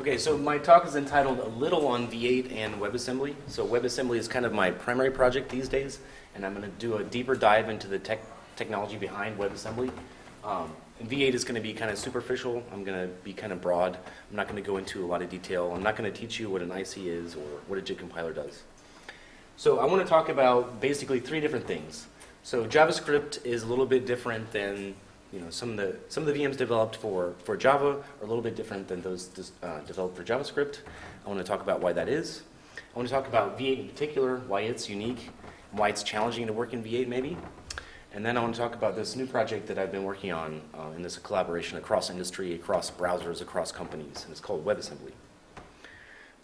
Okay, so my talk is entitled A Little on V8 and WebAssembly. So WebAssembly is kind of my primary project these days, and I'm going to do a deeper dive into the tech technology behind WebAssembly. Um, and V8 is going to be kind of superficial. I'm going to be kind of broad. I'm not going to go into a lot of detail. I'm not going to teach you what an IC is or what a JIT compiler does. So I want to talk about basically three different things. So JavaScript is a little bit different than you know some of the some of the VMs developed for for Java are a little bit different than those uh, developed for JavaScript. I want to talk about why that is. I want to talk about V8 in particular, why it's unique, why it's challenging to work in V8 maybe. And then I want to talk about this new project that I've been working on uh, in this collaboration across industry, across browsers, across companies, and it's called WebAssembly.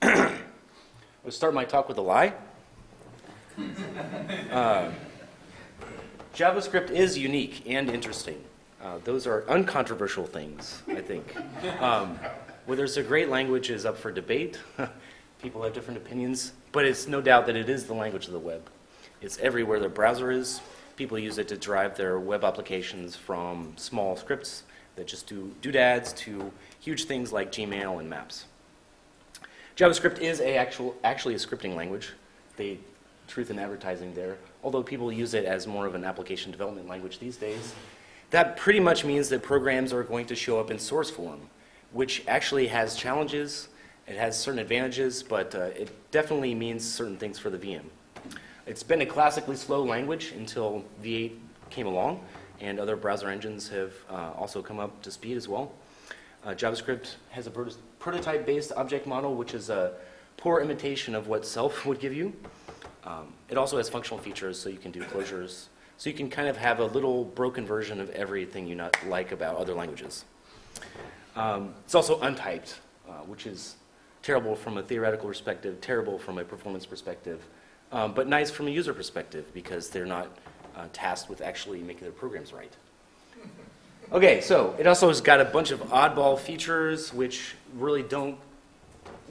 I'll start my talk with a lie. Uh, JavaScript is unique and interesting. Uh, those are uncontroversial things, I think. Um, whether it's a great language is up for debate. People have different opinions, but it's no doubt that it is the language of the web. It's everywhere the browser is. People use it to drive their web applications from small scripts that just do doodads to huge things like Gmail and Maps. JavaScript is a actual, actually a scripting language. The truth in advertising there, although people use it as more of an application development language these days. That pretty much means that programs are going to show up in source form, which actually has challenges, it has certain advantages, but uh, it definitely means certain things for the VM. It's been a classically slow language until V8 came along, and other browser engines have uh, also come up to speed as well. Uh, JavaScript has a prototype-based object model, which is a poor imitation of what self would give you. Um, it also has functional features, so you can do closures. So you can kind of have a little broken version of everything you not like about other languages. Um, it's also untyped, uh, which is terrible from a theoretical perspective, terrible from a performance perspective, um, but nice from a user perspective because they're not uh, tasked with actually making their programs right. Okay, so it also has got a bunch of oddball features which really don't,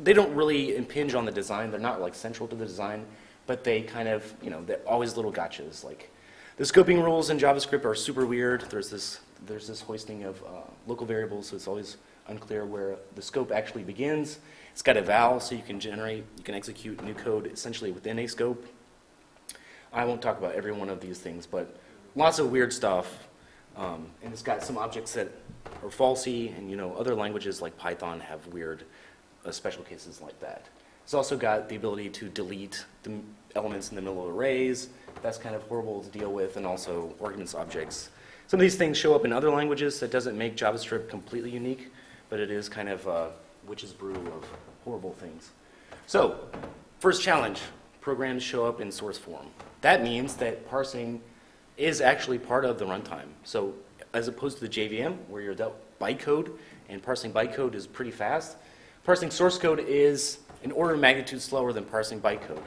they don't really impinge on the design. They're not like central to the design but they kind of, you know, they're always little gotchas. Like the scoping rules in JavaScript are super weird. There's this, there's this hoisting of uh, local variables, so it's always unclear where the scope actually begins. It's got eval, so you can generate, you can execute new code essentially within a scope. I won't talk about every one of these things, but lots of weird stuff. Um, and it's got some objects that are falsy, and you know, other languages like Python have weird uh, special cases like that. It's also got the ability to delete the elements in the middle of arrays. That's kind of horrible to deal with, and also arguments objects. Some of these things show up in other languages. That doesn't make JavaScript completely unique, but it is kind of a witch's brew of horrible things. So, first challenge, programs show up in source form. That means that parsing is actually part of the runtime. So as opposed to the JVM, where you're dealt bytecode, and parsing bytecode is pretty fast, parsing source code is an order of magnitude slower than parsing bytecode.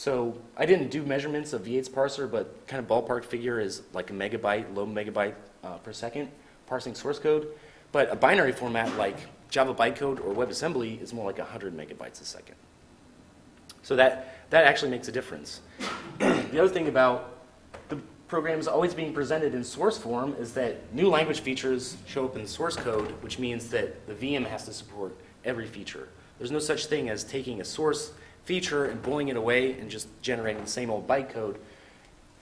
So I didn't do measurements of V8's parser, but kind of ballpark figure is like a megabyte, low megabyte uh, per second parsing source code. But a binary format like Java bytecode or WebAssembly is more like 100 megabytes a second. So that, that actually makes a difference. the other thing about the programs always being presented in source form is that new language features show up in source code, which means that the VM has to support every feature. There's no such thing as taking a source feature and boiling it away and just generating the same old bytecode.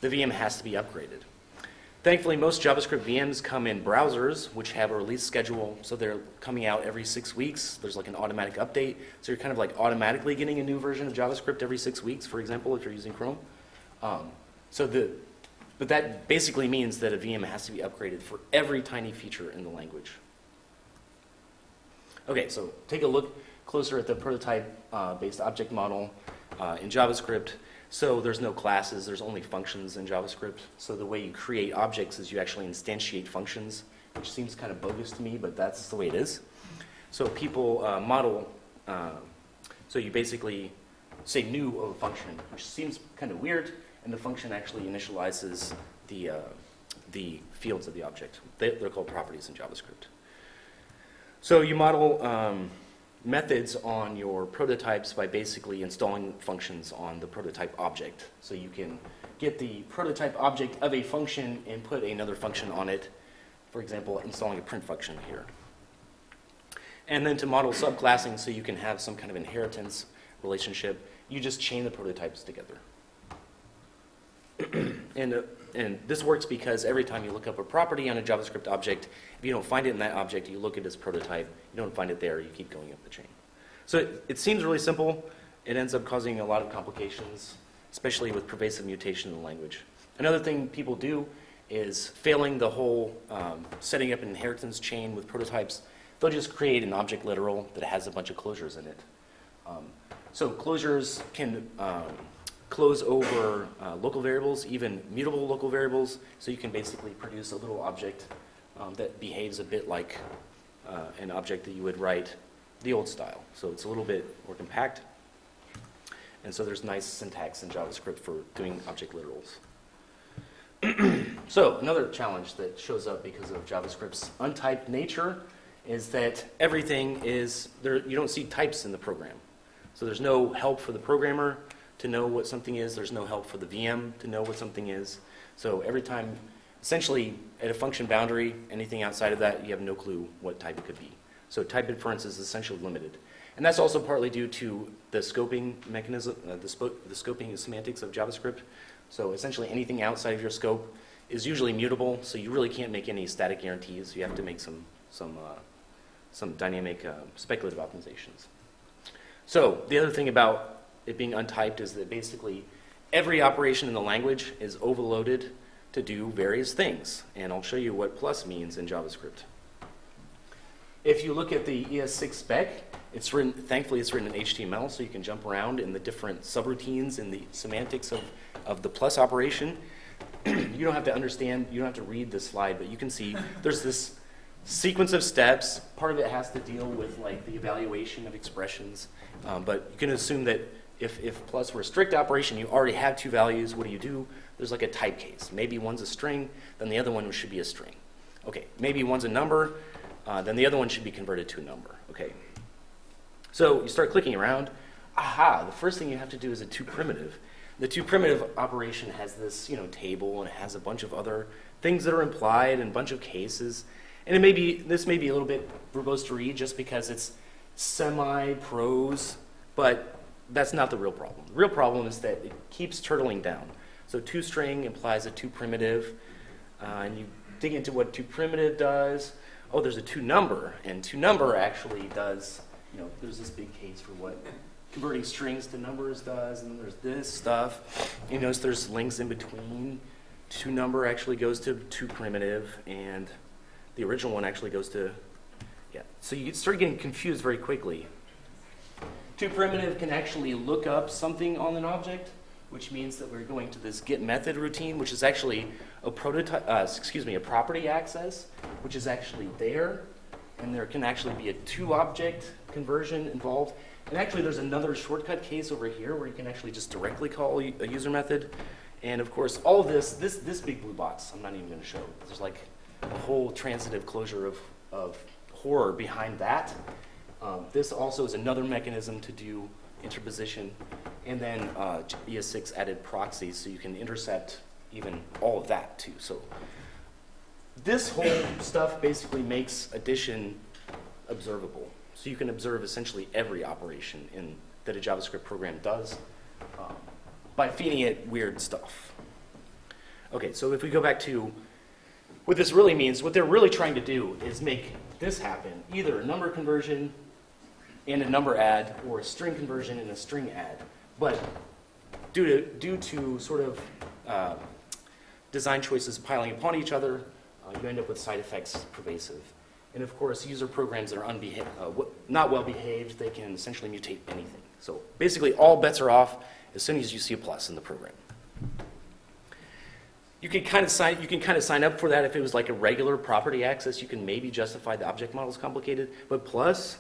The VM has to be upgraded. Thankfully, most JavaScript VMs come in browsers, which have a release schedule, so they're coming out every six weeks. There's like an automatic update, so you're kind of like automatically getting a new version of JavaScript every six weeks, for example, if you're using Chrome. Um, so the, but that basically means that a VM has to be upgraded for every tiny feature in the language. Okay, so take a look closer at the prototype-based uh, object model uh, in JavaScript. So there's no classes, there's only functions in JavaScript. So the way you create objects is you actually instantiate functions, which seems kind of bogus to me, but that's the way it is. So people uh, model, uh, so you basically say new of a function, which seems kind of weird, and the function actually initializes the, uh, the fields of the object. They, are called properties in JavaScript. So you model um, methods on your prototypes by basically installing functions on the prototype object. So you can get the prototype object of a function and put another function on it. For example, installing a print function here. And then to model subclassing so you can have some kind of inheritance relationship, you just chain the prototypes together. and, uh, and this works because every time you look up a property on a JavaScript object, if you don't find it in that object, you look at its prototype. You don't find it there, you keep going up the chain. So it, it seems really simple. It ends up causing a lot of complications, especially with pervasive mutation in the language. Another thing people do is failing the whole um, setting up an inheritance chain with prototypes, they'll just create an object literal that has a bunch of closures in it. Um, so closures can um, close over uh, local variables, even mutable local variables, so you can basically produce a little object um, that behaves a bit like uh, an object that you would write the old style. So it's a little bit more compact. And so there's nice syntax in JavaScript for doing object literals. so another challenge that shows up because of JavaScript's untyped nature is that everything is there. You don't see types in the program, so there's no help for the programmer to know what something is. There's no help for the VM to know what something is. So every time, essentially, at a function boundary, anything outside of that, you have no clue what type it could be. So type inference is essentially limited. And that's also partly due to the scoping mechanism, uh, the, the scoping semantics of JavaScript. So essentially anything outside of your scope is usually mutable, so you really can't make any static guarantees. You have to make some, some, uh, some dynamic uh, speculative optimizations. So the other thing about it being untyped is that basically every operation in the language is overloaded to do various things. And I'll show you what plus means in JavaScript. If you look at the ES6 spec, it's written, thankfully it's written in HTML, so you can jump around in the different subroutines and the semantics of of the plus operation, you don't have to understand, you don't have to read this slide, but you can see there's this sequence of steps. Part of it has to deal with like the evaluation of expressions, um, but you can assume that if, if plus were a strict operation, you already have two values. What do you do? There's like a type case. Maybe one's a string, then the other one should be a string. Okay, maybe one's a number, uh, then the other one should be converted to a number. Okay, so you start clicking around. Aha, the first thing you have to do is a ToPrimitive. The ToPrimitive operation has this, you know, table and it has a bunch of other things that are implied and a bunch of cases. And it may be, this may be a little bit verbose to read just because it's semi-prose, but that's not the real problem. The real problem is that it keeps turtling down. So ToString implies a ToPrimitive, uh, and you dig into what ToPrimitive does. Oh, there's a ToNumber, and ToNumber actually does, you know, there's this big case for what converting strings to numbers does, and there's this stuff. You notice there's links in between. ToNumber actually goes to ToPrimitive, and the original one actually goes to, yeah. So you start getting confused very quickly. ToPrimitive can actually look up something on an object, which means that we're going to this get method routine, which is actually a prototype, uh, excuse me, a property access, which is actually there, and there can actually be a ToObject conversion involved. And actually, there's another shortcut case over here where you can actually just directly call a user method. And of course, all of this, this, this big blue box, I'm not even going to show. There's like a whole transitive closure of, of horror behind that. Um, this also is another mechanism to do interposition. And then uh, ES6 added proxies, so you can intercept even all of that too. So this whole stuff basically makes addition observable. So you can observe essentially every operation in, that a JavaScript program does um, by feeding it weird stuff. Okay, so if we go back to what this really means, what they're really trying to do is make this happen, either a number conversion and a number add, or a string conversion and a string add. But due to, due to sort of uh, design choices piling upon each other, uh, you end up with side effects pervasive. And of course, user programs that are unbeha- uh, not well behaved, they can essentially mutate anything. So basically, all bets are off as soon as you see a plus in the program. You can kind of sign, you can kind of sign up for that if it was like a regular property access. You can maybe justify the object model is complicated, but plus,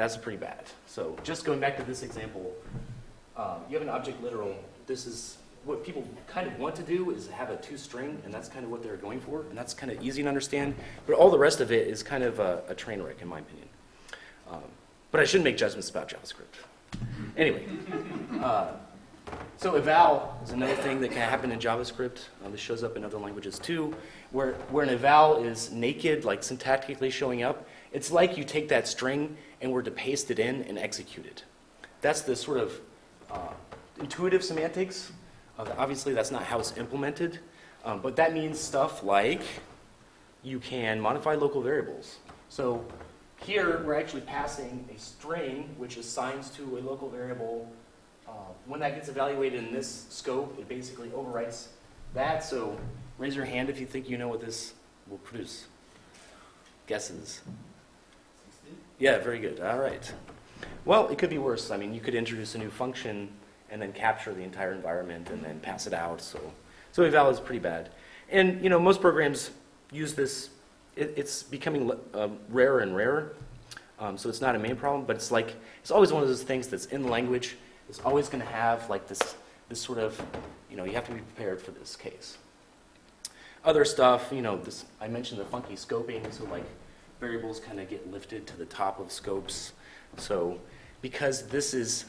that's pretty bad. So just going back to this example, um, you have an object literal. This is what people kind of want to do is have a toString, and that's kind of what they're going for, and that's kind of easy to understand. But all the rest of it is kind of a, a train wreck, in my opinion. Um, but I shouldn't make judgments about JavaScript. Anyway, uh, so eval is another thing that can happen in JavaScript. Um, this shows up in other languages too, where, where an eval is naked, like syntactically showing up, It's like you take that string and were to paste it in and execute it. That's the sort of uh, intuitive semantics. Uh, obviously, that's not how it's implemented, um, but that means stuff like you can modify local variables. So here, we're actually passing a string which assigns to a local variable. Uh, when that gets evaluated in this scope, it basically overwrites that. So raise your hand if you think you know what this will produce. Guesses? Yeah, very good. All right. Well, it could be worse. I mean, you could introduce a new function and then capture the entire environment and then pass it out. So, so eval is pretty bad. And you know, most programs use this. It, it's becoming um, rarer and rarer. Um, so it's not a main problem, but it's like it's always one of those things that's in the language. It's always going to have like this this sort of you know you have to be prepared for this case. Other stuff, you know, this I mentioned the funky scoping. So like variables kind of get lifted to the top of scopes. So because this is,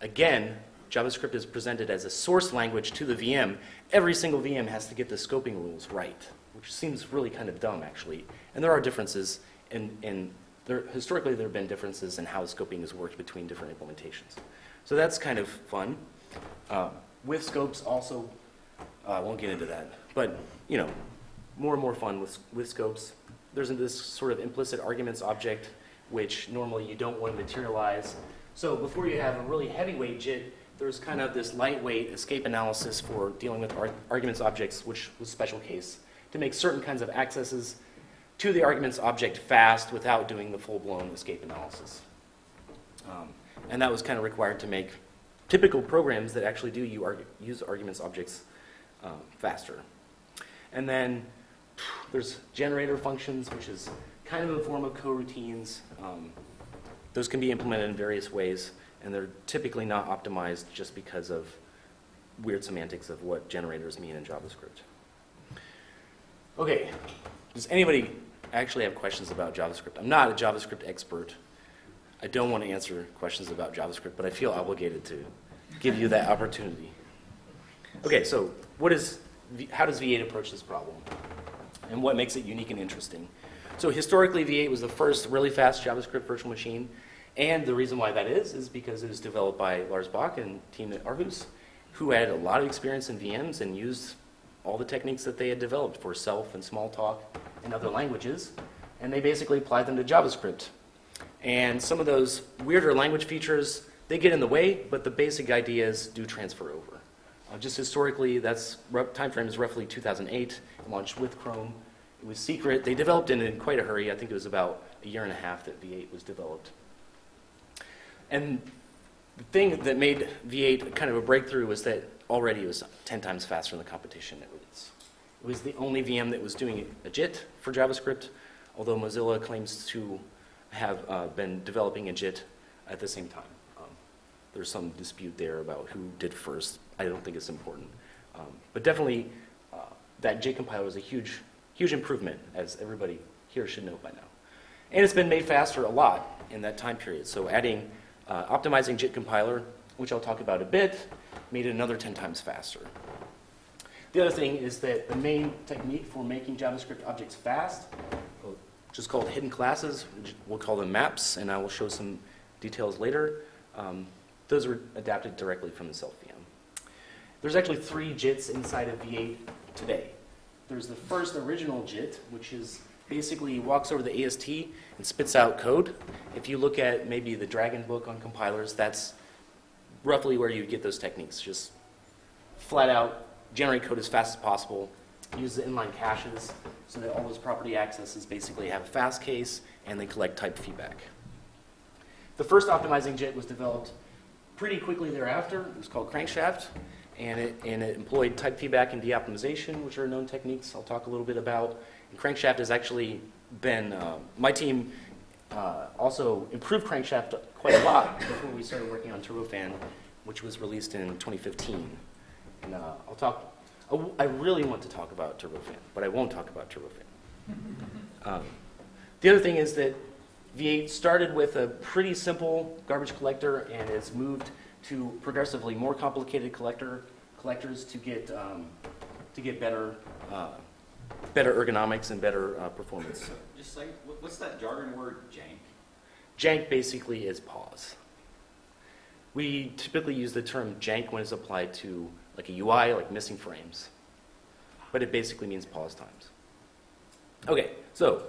again, JavaScript is presented as a source language to the VM, every single VM has to get the scoping rules right, which seems really kind of dumb, actually. And there are differences, in, in there, historically there have been differences in how scoping has worked between different implementations. So that's kind of fun. Uh, with scopes also, uh, I won't get into that, but you know, more and more fun with, with scopes there's this sort of implicit arguments object, which normally you don't want to materialize. So before you have a really heavyweight JIT, there's kind of this lightweight escape analysis for dealing with arguments objects, which was special case, to make certain kinds of accesses to the arguments object fast without doing the full-blown escape analysis. Um, and that was kind of required to make typical programs that actually do use arguments objects um, faster. And then there's generator functions, which is kind of a form of coroutines. Um, those can be implemented in various ways, and they're typically not optimized just because of weird semantics of what generators mean in JavaScript. Okay, does anybody actually have questions about JavaScript? I'm not a JavaScript expert. I don't want to answer questions about JavaScript, but I feel obligated to give you that opportunity. Okay, so what is, how does V8 approach this problem? And what makes it unique and interesting. So historically, V8 was the first really fast JavaScript virtual machine. And the reason why that is, is because it was developed by Lars Bak and team at Aarhus, who had a lot of experience in VMs and used all the techniques that they had developed for self and Smalltalk and other languages. And they basically applied them to JavaScript. And some of those weirder language features, they get in the way, but the basic ideas do transfer over. Uh, just historically, that's time frame is roughly 2008. Launched with Chrome. It was secret. They developed it in quite a hurry. I think it was about a year and a half that V8 was developed. And the thing that made V8 kind of a breakthrough was that already it was 10 times faster than the competition at release. It was the only VM that was doing a JIT for JavaScript, although Mozilla claims to have uh, been developing a JIT at the same time. Um, there's some dispute there about who did first. I don't think it's important. Um, but definitely, that JIT compiler was a huge, huge improvement, as everybody here should know by now. And it's been made faster a lot in that time period. So adding, uh, optimizing JIT compiler, which I'll talk about a bit, made it another 10 times faster. The other thing is that the main technique for making JavaScript objects fast, which is called hidden classes, we'll call them maps, and I will show some details later. Um, those were adapted directly from the self VM. There's actually three JITs inside of V8 today. There's the first original JIT, which is basically walks over the AST and spits out code. If you look at maybe the Dragon book on compilers, that's roughly where you get those techniques. Just flat out generate code as fast as possible, use the inline caches so that all those property accesses basically have a fast case and they collect type feedback. The first optimizing JIT was developed pretty quickly thereafter. It was called Crankshaft and it, and it employed type feedback and deoptimization, which are known techniques I'll talk a little bit about. And Crankshaft has actually been, uh, my team uh, also improved Crankshaft quite a lot before we started working on Turbofan, which was released in 2015. And uh, I'll talk, I really want to talk about Turbofan, but I won't talk about Turbofan. Um, the other thing is that V8 started with a pretty simple garbage collector and has moved to progressively more complicated collector collectors to get um, to get better uh, better ergonomics and better uh, performance. Just like what's that jargon word, jank? Jank basically is pause. We typically use the term jank when it's applied to like a UI, like missing frames. But it basically means pause times. Okay, so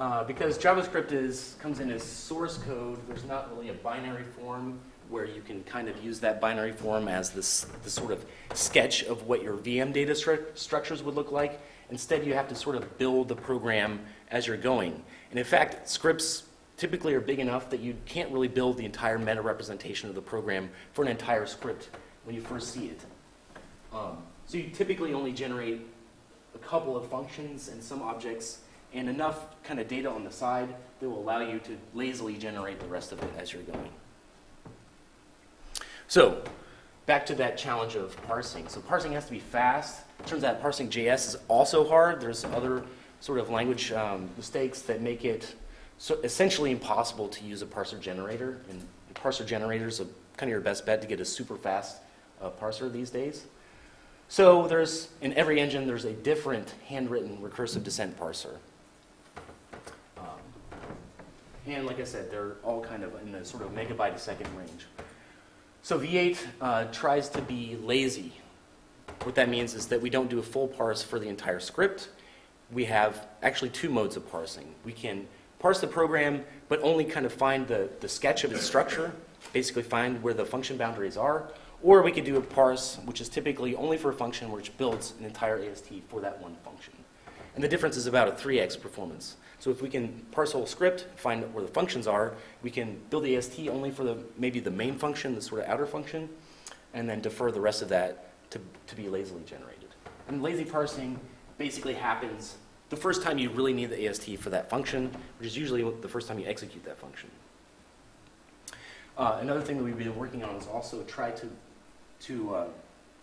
uh, because JavaScript is comes in as source code, there's not really a binary form where you can kind of use that binary form as this, this sort of sketch of what your VM data stru- structures would look like. Instead, you have to sort of build the program as you're going. And in fact, scripts typically are big enough that you can't really build the entire meta representation of the program for an entire script when you first see it. Um, so you typically only generate a couple of functions and some objects and enough kind of data on the side that will allow you to lazily generate the rest of it as you're going. So back to that challenge of parsing. So parsing has to be fast. turns out parsing JS is also hard. There's other sort of language um, mistakes that make it so essentially impossible to use a parser generator. And parser generators are kind of your best bet to get a super fast uh, parser these days. So there's, in every engine, there's a different handwritten recursive descent parser. Um, and like I said, they're all kind of in the sort of megabyte a second range. So V8 uh, tries to be lazy. What that means is that we don't do a full parse for the entire script. We have actually two modes of parsing. We can parse the program, but only kind of find the, the sketch of its structure, basically find where the function boundaries are, or we could do a parse, which is typically only for a function which builds an entire AST for that one function. And the difference is about a 3x performance. So if we can parse a whole script, find where the functions are, we can build the AST only for the maybe the main function, the sort of outer function, and then defer the rest of that to, to be lazily generated. And lazy parsing basically happens the first time you really need the AST for that function, which is usually the first time you execute that function. Uh, another thing that we've been working on is also try to, to uh,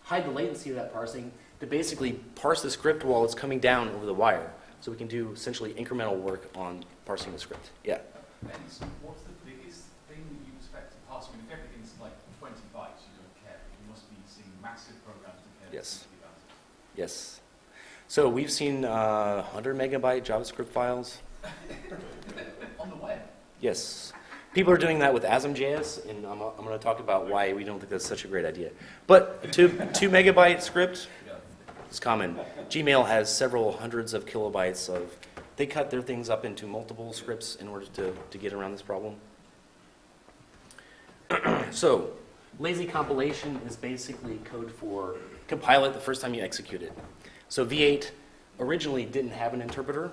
hide the latency of that parsing to basically parse the script while it's coming down over the wire. So we can do essentially incremental work on parsing the script. Yeah. And so what's the biggest thing you expect to pass? I mean, if everything's like 20 bytes, you don't care. You must be seeing massive programs to care. Yes. Yes. So we've seen uh, 100 megabyte JavaScript files. On the web. Yes. People are doing that with ASM.js, and I'm, I'm going to talk about why we don't think that's such a great idea. But two, two megabyte script is common. Gmail has several hundreds of kilobytes of, they cut their things up into multiple scripts in order to, to get around this problem. so, lazy compilation is basically code for compile it the first time you execute it. So V8 originally didn't have an interpreter,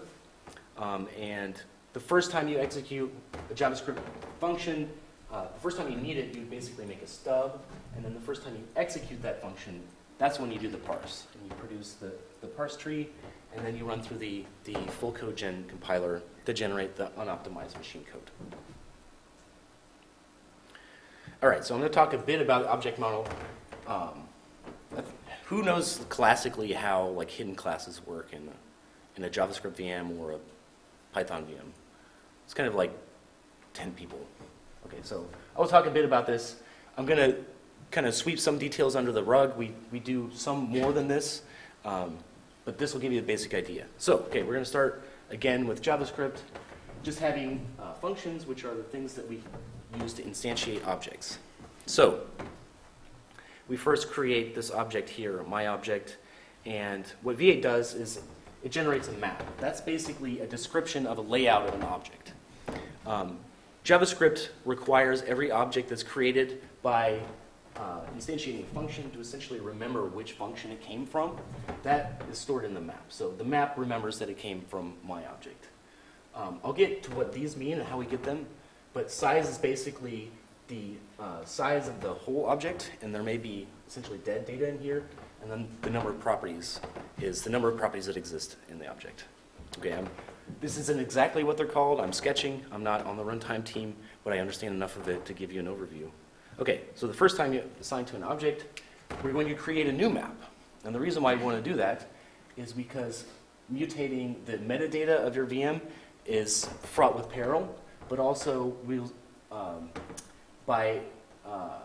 um, and the first time you execute a JavaScript function, uh, the first time you need it, you basically make a stub, and then the first time you execute that function, that's when you do the parse. And you produce the, the parse tree, and then you run through the, the full code gen compiler to generate the unoptimized machine code. All right, so I'm going to talk a bit about object model. Um, who knows classically how like hidden classes work in a, in a JavaScript VM or a Python VM? It's kind of like 10 people. Okay, so I will talk a bit about this. I'm going to kind of sweep some details under the rug. We, we do some more than this, um, but this will give you the basic idea. So, okay, we're going to start again with JavaScript, just having uh, functions, which are the things that we use to instantiate objects. So, we first create this object here, my object, and what V8 does is it generates a map. That's basically a description of a layout of an object. Um, JavaScript requires every object that's created by uh, instantiating a function to essentially remember which function it came from. That is stored in the map. So the map remembers that it came from my object. Um, I'll get to what these mean and how we get them, but size is basically the uh, size of the whole object, and there may be essentially dead data in here, and then the number of properties is the number of properties that exist in the object. Okay, I'm, this isn't exactly what they're called. I'm sketching. I'm not on the runtime team, but I understand enough of it to give you an overview. Okay, so the first time you assign to an object, we're going to create a new map. And the reason why we want to do that is because mutating the metadata of your VM is fraught with peril, but also we'll, um, by uh,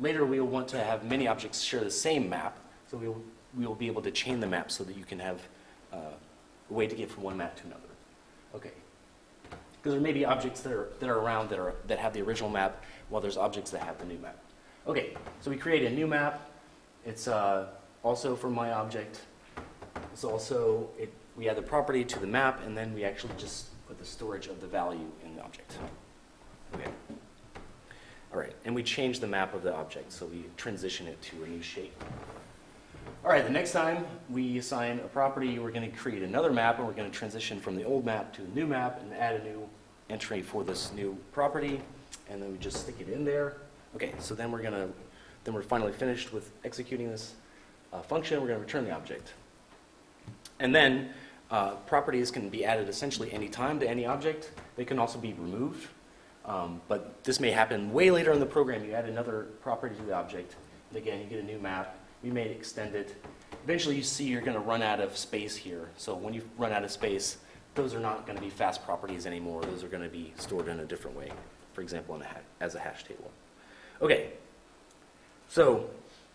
later we will want to have many objects share the same map, so we'll, we will be able to chain the map so that you can have uh, a way to get from one map to another. Okay. Because there may be objects that are, that are around that, are, that have the original map, while there's objects that have the new map. Okay, so we create a new map. It's uh, also from my object. It's also, it, we add the property to the map, and then we actually just put the storage of the value in the object. Okay. All right, and we change the map of the object, so we transition it to a new shape. All right, the next time we assign a property, we're going to create another map, and we're going to transition from the old map to a new map and add a new entry for this new property, and then we just stick it in there. Okay, so then we're to, then we're finally finished with executing this uh, function. We're to return the object. And then uh, properties can be added essentially any time to any object. They can also be removed. Um, but this may happen way later in the program. You add another property to the object, and again, you get a new map. We may extend it. Eventually, you see you're to run out of space here. So when you run out of space, those are not to be fast properties anymore. Those are to be stored in a different way, for example, in a as a hash table. Okay, so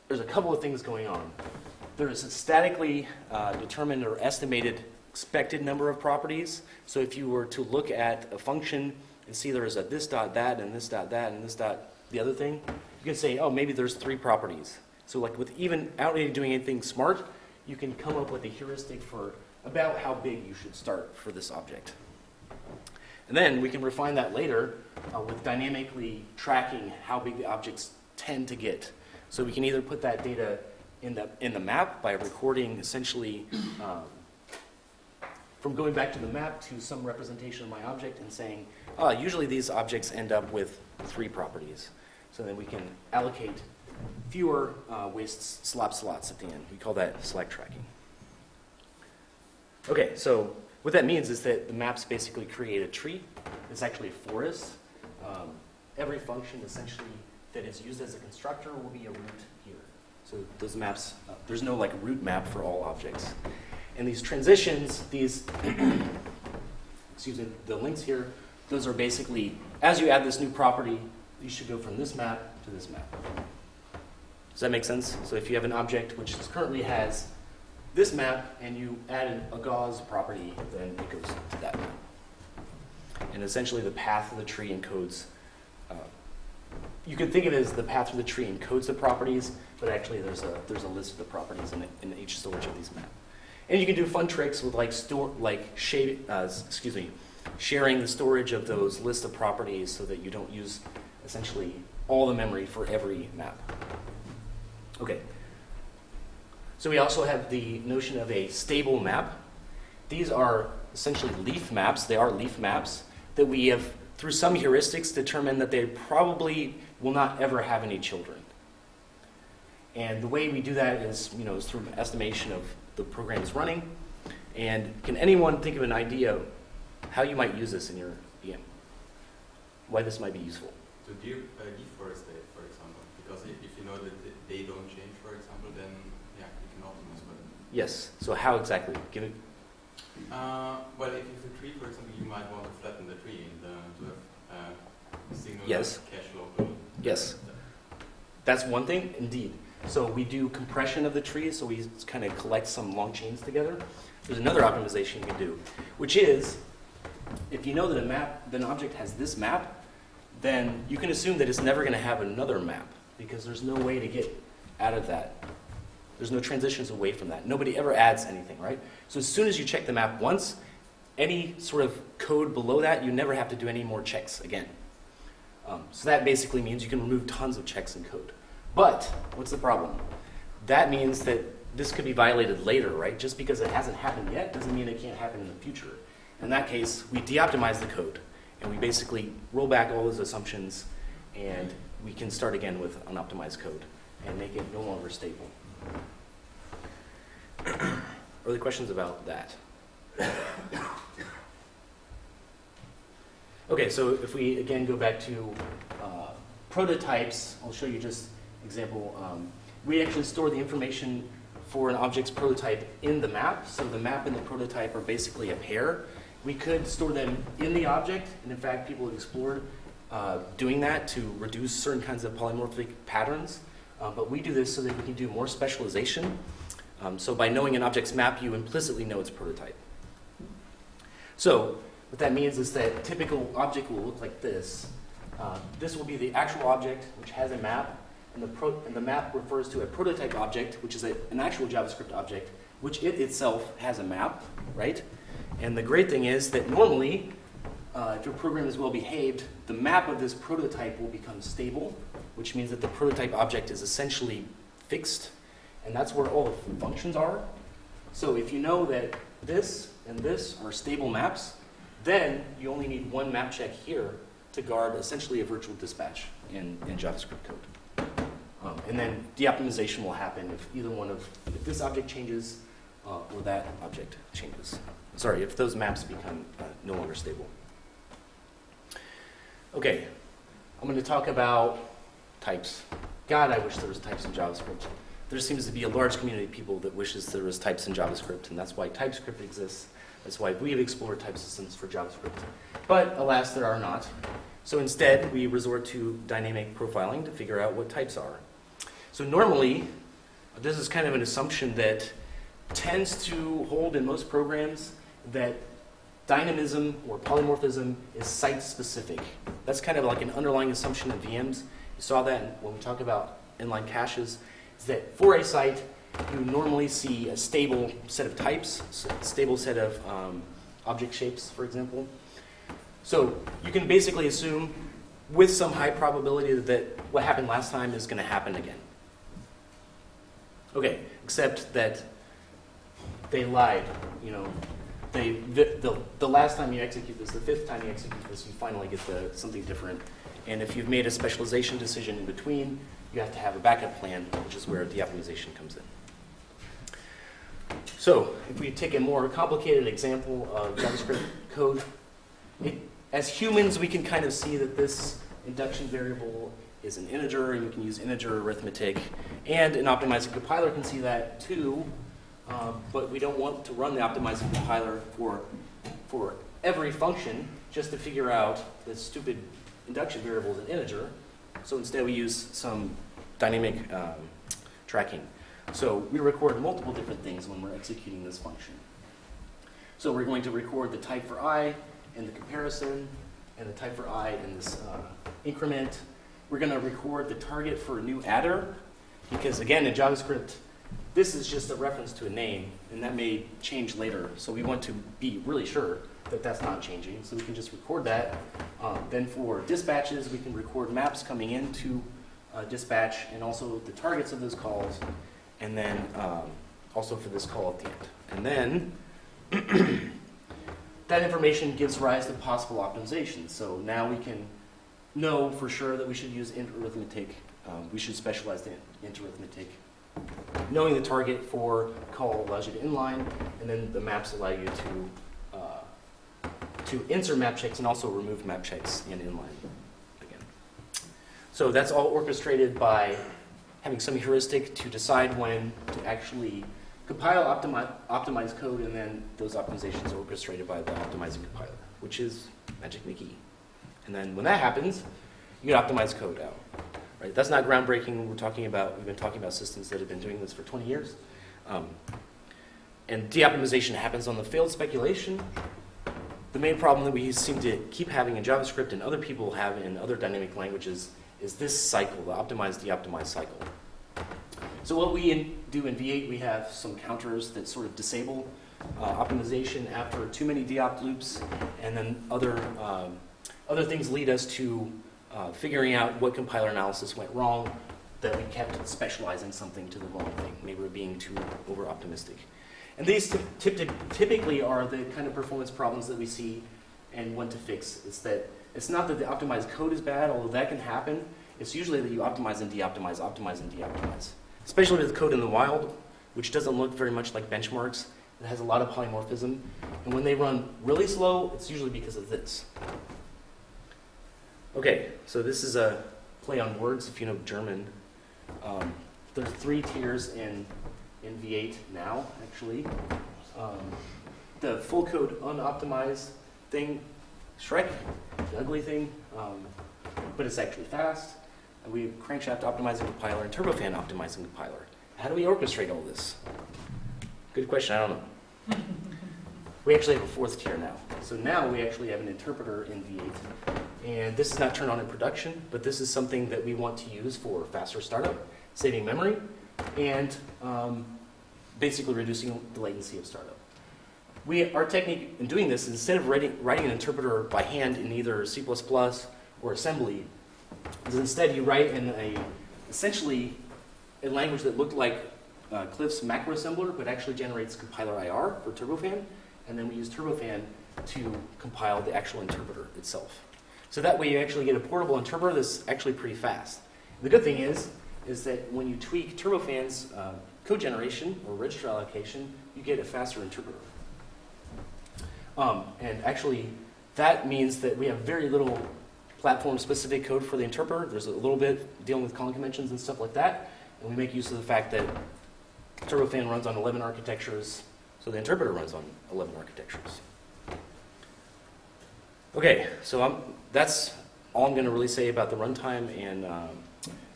there's a couple of things going on. There's a statically uh, determined or estimated expected number of properties. So if you were to look at a function and see there's a this dot that and this dot that and this dot the other thing, you can say, oh, maybe there's three properties. So like with even really doing anything smart, you can come up with a heuristic for about how big you should start for this object. And then we can refine that later uh, with dynamically tracking how big the objects tend to get. So we can either put that data in the, in the map by recording essentially um, from going back to the map to some representation of my object and saying, ah, usually these objects end up with three properties. So then we can allocate fewer uh, waste slop slots at the end. We call that slack tracking. Okay, so what that means is that the maps basically create a tree. It's actually a forest. Um, every function essentially that is used as a constructor will be a root here. So those maps, uh, there's no like root map for all objects. And these transitions, these, excuse me, the links here, those are basically, as you add this new property, you should go from this map to this map. Does that make sense? So if you have an object which currently has this map and you add a gauze property, then it goes to that map. And essentially the path of the tree encodes, uh, you can think of it as the path of the tree encodes the properties, but actually there's a, there's a list of the properties in, in each storage of these maps. And you can do fun tricks with like store, like shape, uh, excuse me, sharing the storage of those list of properties so that you don't use essentially all the memory for every map. Okay. So we also have the notion of a stable map. These are essentially leaf maps. They are leaf maps that we have, through some heuristics, determined that they probably will not ever have any children. And the way we do that is, you know, is through estimation of the program is running. And can anyone think of an idea how you might use this in your VM? Why this might be useful? To de- uh, deforestate, for example, because if you know that they don't change, for example, then yeah, you can optimize for them. Yes. So how exactly? Give it. Uh, well, if it's a tree, for example, you might want to flatten the tree and uh, to have uh, a signal Yes. cache local. Yes. That's one thing, indeed. So we do compression of the trees, so we kind of collect some long chains together. There's another optimization you can do, which is if you know that a map, that an object has this map, then you can assume that it's never going to have another map because there's no way to get out of that. There's no transitions away from that. Nobody ever adds anything, right? So as soon as you check the map once, any sort of code below that, you never have to do any more checks again. Um, so that basically means you can remove tons of checks in code. But what's the problem? That means that this could be violated later, right? Just because it hasn't happened yet doesn't mean it can't happen in the future. In that case, we de-optimize the code and we basically roll back all those assumptions and we can start again with unoptimized code and make it no longer stable. Early questions about that? Okay, so if we again go back to uh, prototypes, I'll show you just example. Um, we actually store the information for an object's prototype in the map. So the map and the prototype are basically a pair. We could store them in the object, and in fact, people have explored uh, doing that to reduce certain kinds of polymorphic patterns. Uh, but we do this so that we can do more specialization. Um, so by knowing an object's map, you implicitly know its prototype. So what that means is that a typical object will look like this. Uh, this will be the actual object, which has a map, and the, and the map refers to a prototype object, which is a, an actual JavaScript object, which it itself has a map, right? And the great thing is that normally, uh, if your program is well behaved, the map of this prototype will become stable, which means that the prototype object is essentially fixed, and that's where all the functions are. So if you know that this and this are stable maps, then you only need one map check here to guard essentially a virtual dispatch in, in JavaScript code. Um, and then de-optimization will happen if either one of, if this object changes uh, or that object changes. Sorry, if those maps become uh, no longer stable. Okay, I'm going to talk about types. God, I wish there was types in JavaScript. There seems to be a large community of people that wishes there was types in JavaScript, and that's why TypeScript exists. That's why we've explored type systems for JavaScript. But alas, there are not. So instead, we resort to dynamic profiling to figure out what types are. So normally, this is kind of an assumption that tends to hold in most programs that dynamism or polymorphism is site specific. That's kind of like an underlying assumption of VMs. You saw that when we talk about inline caches, is that for a site, you normally see a stable set of types, a stable set of um, object shapes, for example. So you can basically assume with some high probability that what happened last time is going to happen again. Okay, except that they lied, you know. They, the, the, the last time you execute this, the fifth time you execute this, you finally get the, something different. And if you've made a specialization decision in between, you have to have a backup plan, which is where de-optimization comes in. So if we take a more complicated example of JavaScript code, it, as humans, we can kind of see that this induction variable is an integer, and we can use integer arithmetic. And an optimizing compiler can see that too, uh, but we don't want to run the optimizing compiler for, for every function just to figure out the stupid induction variable is an integer. So instead we use some dynamic um, tracking. So we record multiple different things when we're executing this function. So we're going to record the type for i and the comparison, and the type for i in this uh, increment. We're going to record the target for a new adder, because again, in JavaScript, this is just a reference to a name, and that may change later. So we want to be really sure that that's not changing. So we can just record that. Um, then for dispatches, we can record maps coming into uh, dispatch and also the targets of those calls, and then um, also for this call at the end. And then that information gives rise to possible optimizations. So now we can know for sure that we should use int arithmetic. Um, we should specialize the int arithmetic. Knowing the target for call allows you to inline, and then the maps allow you to to insert map checks and also remove map checks in inline again. So that's all orchestrated by having some heuristic to decide when to actually compile optimi optimize code, and then those optimizations are orchestrated by the optimizing compiler, which is Magic Mickey. And then when that happens, you get optimized code out. Right? That's not groundbreaking. We're talking about, we've been talking about systems that have been doing this for 20 years. Um, and de-optimization happens on the failed speculation. The main problem that we seem to keep having in JavaScript and other people have in other dynamic languages is this cycle, the optimize, de-optimize cycle. So what we do in V8, we have some counters that sort of disable uh, optimization after too many de-opt loops, and then other, um, other things lead us to uh, figuring out what compiler analysis went wrong, that we kept specializing something to the wrong thing. Maybe we're being too over-optimistic. And these typically are the kind of performance problems that we see and want to fix. It's that it's not that the optimized code is bad, although that can happen. It's usually that you optimize and de-optimize, optimize and de-optimize. Especially with code in the wild, which doesn't look very much like benchmarks. It has a lot of polymorphism. And when they run really slow, it's usually because of this. Okay, so this is a play on words if you know German. Um, there are three tiers in, in V8 now, actually. Um, the full code unoptimized thing, Shrek, the ugly thing, um, but it's actually fast. And we have crankshaft optimizing compiler and turbofan optimizing compiler. How do we orchestrate all this? Good question, I don't know. We actually have a fourth tier now. So now we actually have an interpreter in V8. And this is not turned on in production, but this is something that we want to use for faster startup, saving memory, and um, basically reducing the latency of startup. We, our technique in doing this is instead of writing, writing an interpreter by hand in either C++ or assembly, is instead you write in a, essentially a language that looked like uh, Cliff's macro assembler, but actually generates compiler IR for Turbofan, and then we use Turbofan to compile the actual interpreter itself. So that way you actually get a portable interpreter that's actually pretty fast. The good thing is, is that when you tweak Turbofan's uh, code generation or register allocation, you get a faster interpreter. Um, and actually, that means that we have very little platform-specific code for the interpreter. There's a little bit dealing with calling conventions and stuff like that, and we make use of the fact that Turbofan runs on 11 architectures, so the interpreter runs on 11 architectures. Okay, so I'm, that's all I'm going to really say about the runtime and um,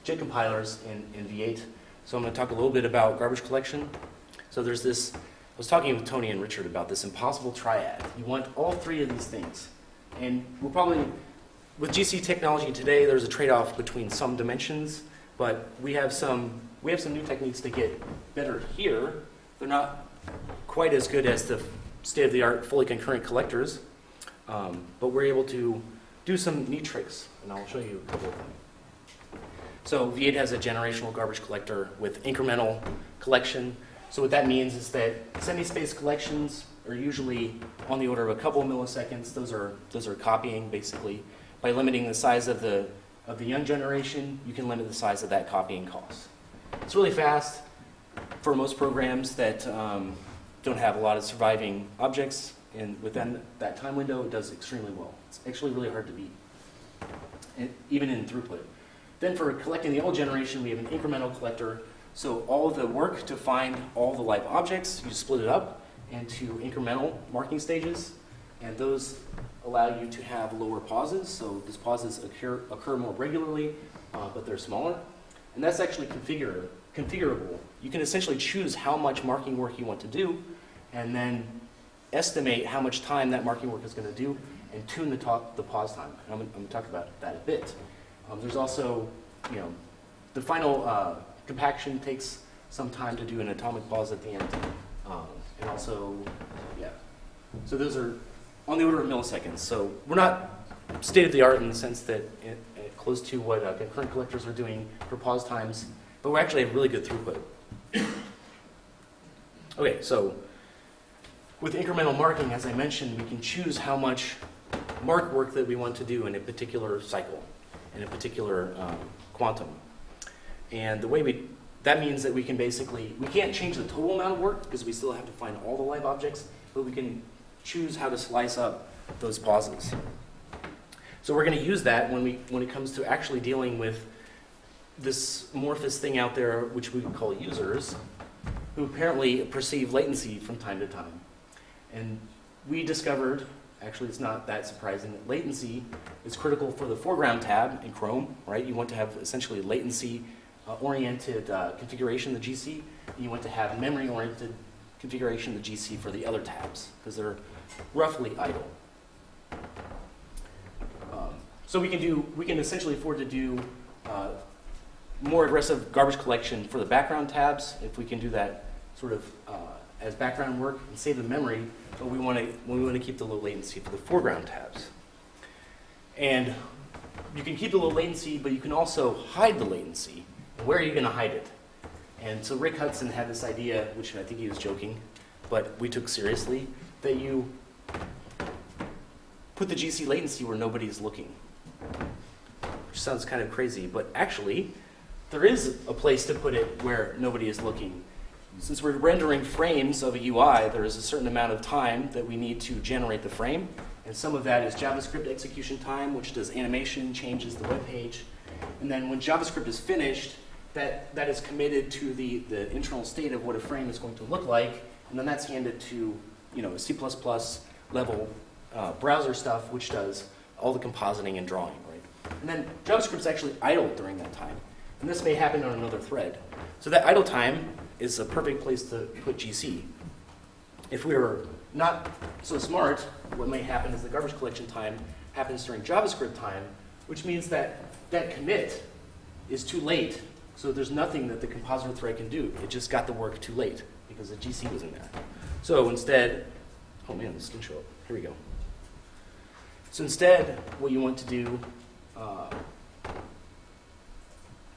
JIT compilers in, in V8. So I'm going to talk a little bit about garbage collection. So there's this, I was talking with Tony and Richard about this impossible triad. You want all three of these things. And we're probably, with GC technology today, there's a trade-off between some dimensions, but we have some, we have some new techniques to get better here. They're not quite as good as the state-of-the-art fully concurrent collectors, um, but we're able to do some neat tricks, and I'll show you a couple of them. So V8 has a generational garbage collector with incremental collection. So what that means is that semi-space collections are usually on the order of a couple of milliseconds. Those are those are copying basically. By limiting the size of the of the young generation, you can limit the size of that copying cost. It's really fast for most programs that um, don't have a lot of surviving objects, and within that time window, it does extremely well. It's actually really hard to beat, even in throughput. Then for collecting the old generation, we have an incremental collector. So all the work to find all the live objects, you split it up into incremental marking stages, and those allow you to have lower pauses. So these pauses occur, occur more regularly, uh, but they're smaller. And that's actually configure, configurable. You can essentially choose how much marking work you want to do, and then estimate how much time that marking work is going to do, and tune the, talk, the pause time. And I'm, I'm going to talk about that a bit. Um, there's also, you know, the final uh, compaction takes some time to do an atomic pause at the end. Um, and also, yeah. So those are on the order of milliseconds. So we're not state of the art in the sense that it, it close to what uh, concurrent collectors are doing for pause times, but we're actually have really good throughput. okay, so with incremental marking, as I mentioned, we can choose how much mark work that we want to do in a particular cycle in a particular um, quantum. And the way we, that means that we can basically, we can't change the total amount of work because we still have to find all the live objects, but we can choose how to slice up those pauses. So we're going to use that when, we, when it comes to actually dealing with this amorphous thing out there, which we call users, who apparently perceive latency from time to time. And we discovered Actually, it's not that surprising that latency is critical for the foreground tab in Chrome, right? You want to have essentially latency-oriented uh, configuration of the GC, and you want to have memory-oriented configuration of the GC for the other tabs, because they're roughly idle. Um, so we can do, we can essentially afford to do uh, more aggressive garbage collection for the background tabs, if we can do that sort of uh, as background work and save the memory but we want to we want to keep the low latency for the foreground tabs. And you can keep the low latency, but you can also hide the latency. Where are you going to hide it? And so Rick Hudson had this idea, which I think he was joking, but we took seriously, that you put the GC latency where nobody's looking. Which sounds kind of crazy, but actually, there is a place to put it where nobody is looking. Since we're rendering frames of a UI, there is a certain amount of time that we need to generate the frame. And some of that is JavaScript execution time, which does animation, changes the web page. And then when JavaScript is finished, that, that is committed to the, the internal state of what a frame is going to look like. And then that's handed to you know, C++ level uh, browser stuff, which does all the compositing and drawing. Right? And then JavaScript is actually idle during that time. And this may happen on another thread. So that idle time is a perfect place to put GC. if we were not so smart, what may happen is the garbage collection time happens during JavaScript time, which means that that commit is too late. So there's nothing that the compositor thread can do. It just got the work too late because the GC was in there. So instead, oh man, this didn't show up. Here we go. So instead, what you want to do, uh,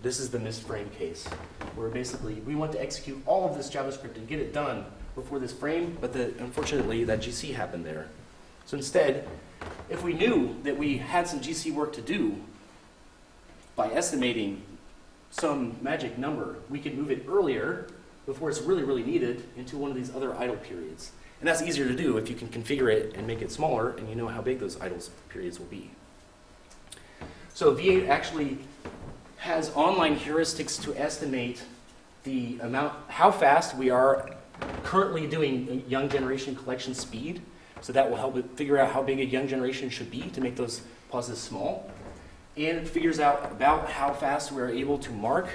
this is the missed frame case, where basically we want to execute all of this JavaScript and get it done before this frame, but the, unfortunately that GC happened there. So instead, if we knew that we had some GC work to do by estimating some magic number, we could move it earlier before it's really, really needed into one of these other idle periods. And that's easier to do if you can configure it and make it smaller and you know how big those idle periods will be. So V8 actually has online heuristics to estimate the amount, how fast we are currently doing young generation collection speed. So that will help it figure out how big a young generation should be to make those pauses small. And it figures out about how fast we're able to mark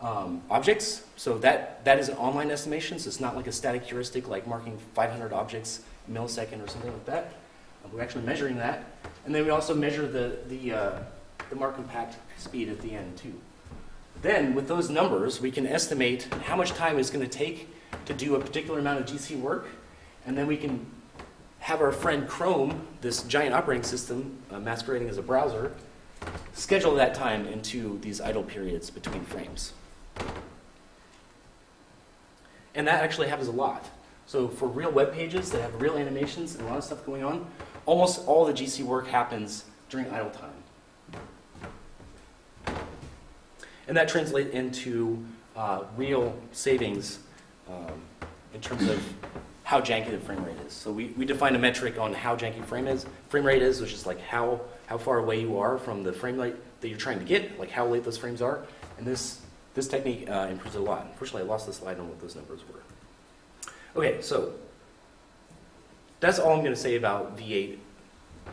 um, objects. So that, that is an online estimation, so it's not like a static heuristic like marking 500 objects millisecond or something like that. Uh, we're actually measuring that. And then we also measure the, the, uh, the mark compact speed at the end too. Then with those numbers, we can estimate how much time it's going to take to do a particular amount of GC work. And then we can have our friend Chrome, this giant operating system uh, masquerading as a browser, schedule that time into these idle periods between frames. And that actually happens a lot. So for real web pages that have real animations and a lot of stuff going on, almost all the GC work happens during idle time. And that translates into uh, real savings um, in terms of how janky the frame rate is. So we, we define a metric on how janky frame is frame rate is, which is like how how far away you are from the frame rate that you're trying to get, like how late those frames are. And this this technique uh, improves a lot. Unfortunately, I lost the slide on what those numbers were. Okay, so that's all I'm going to say about V8.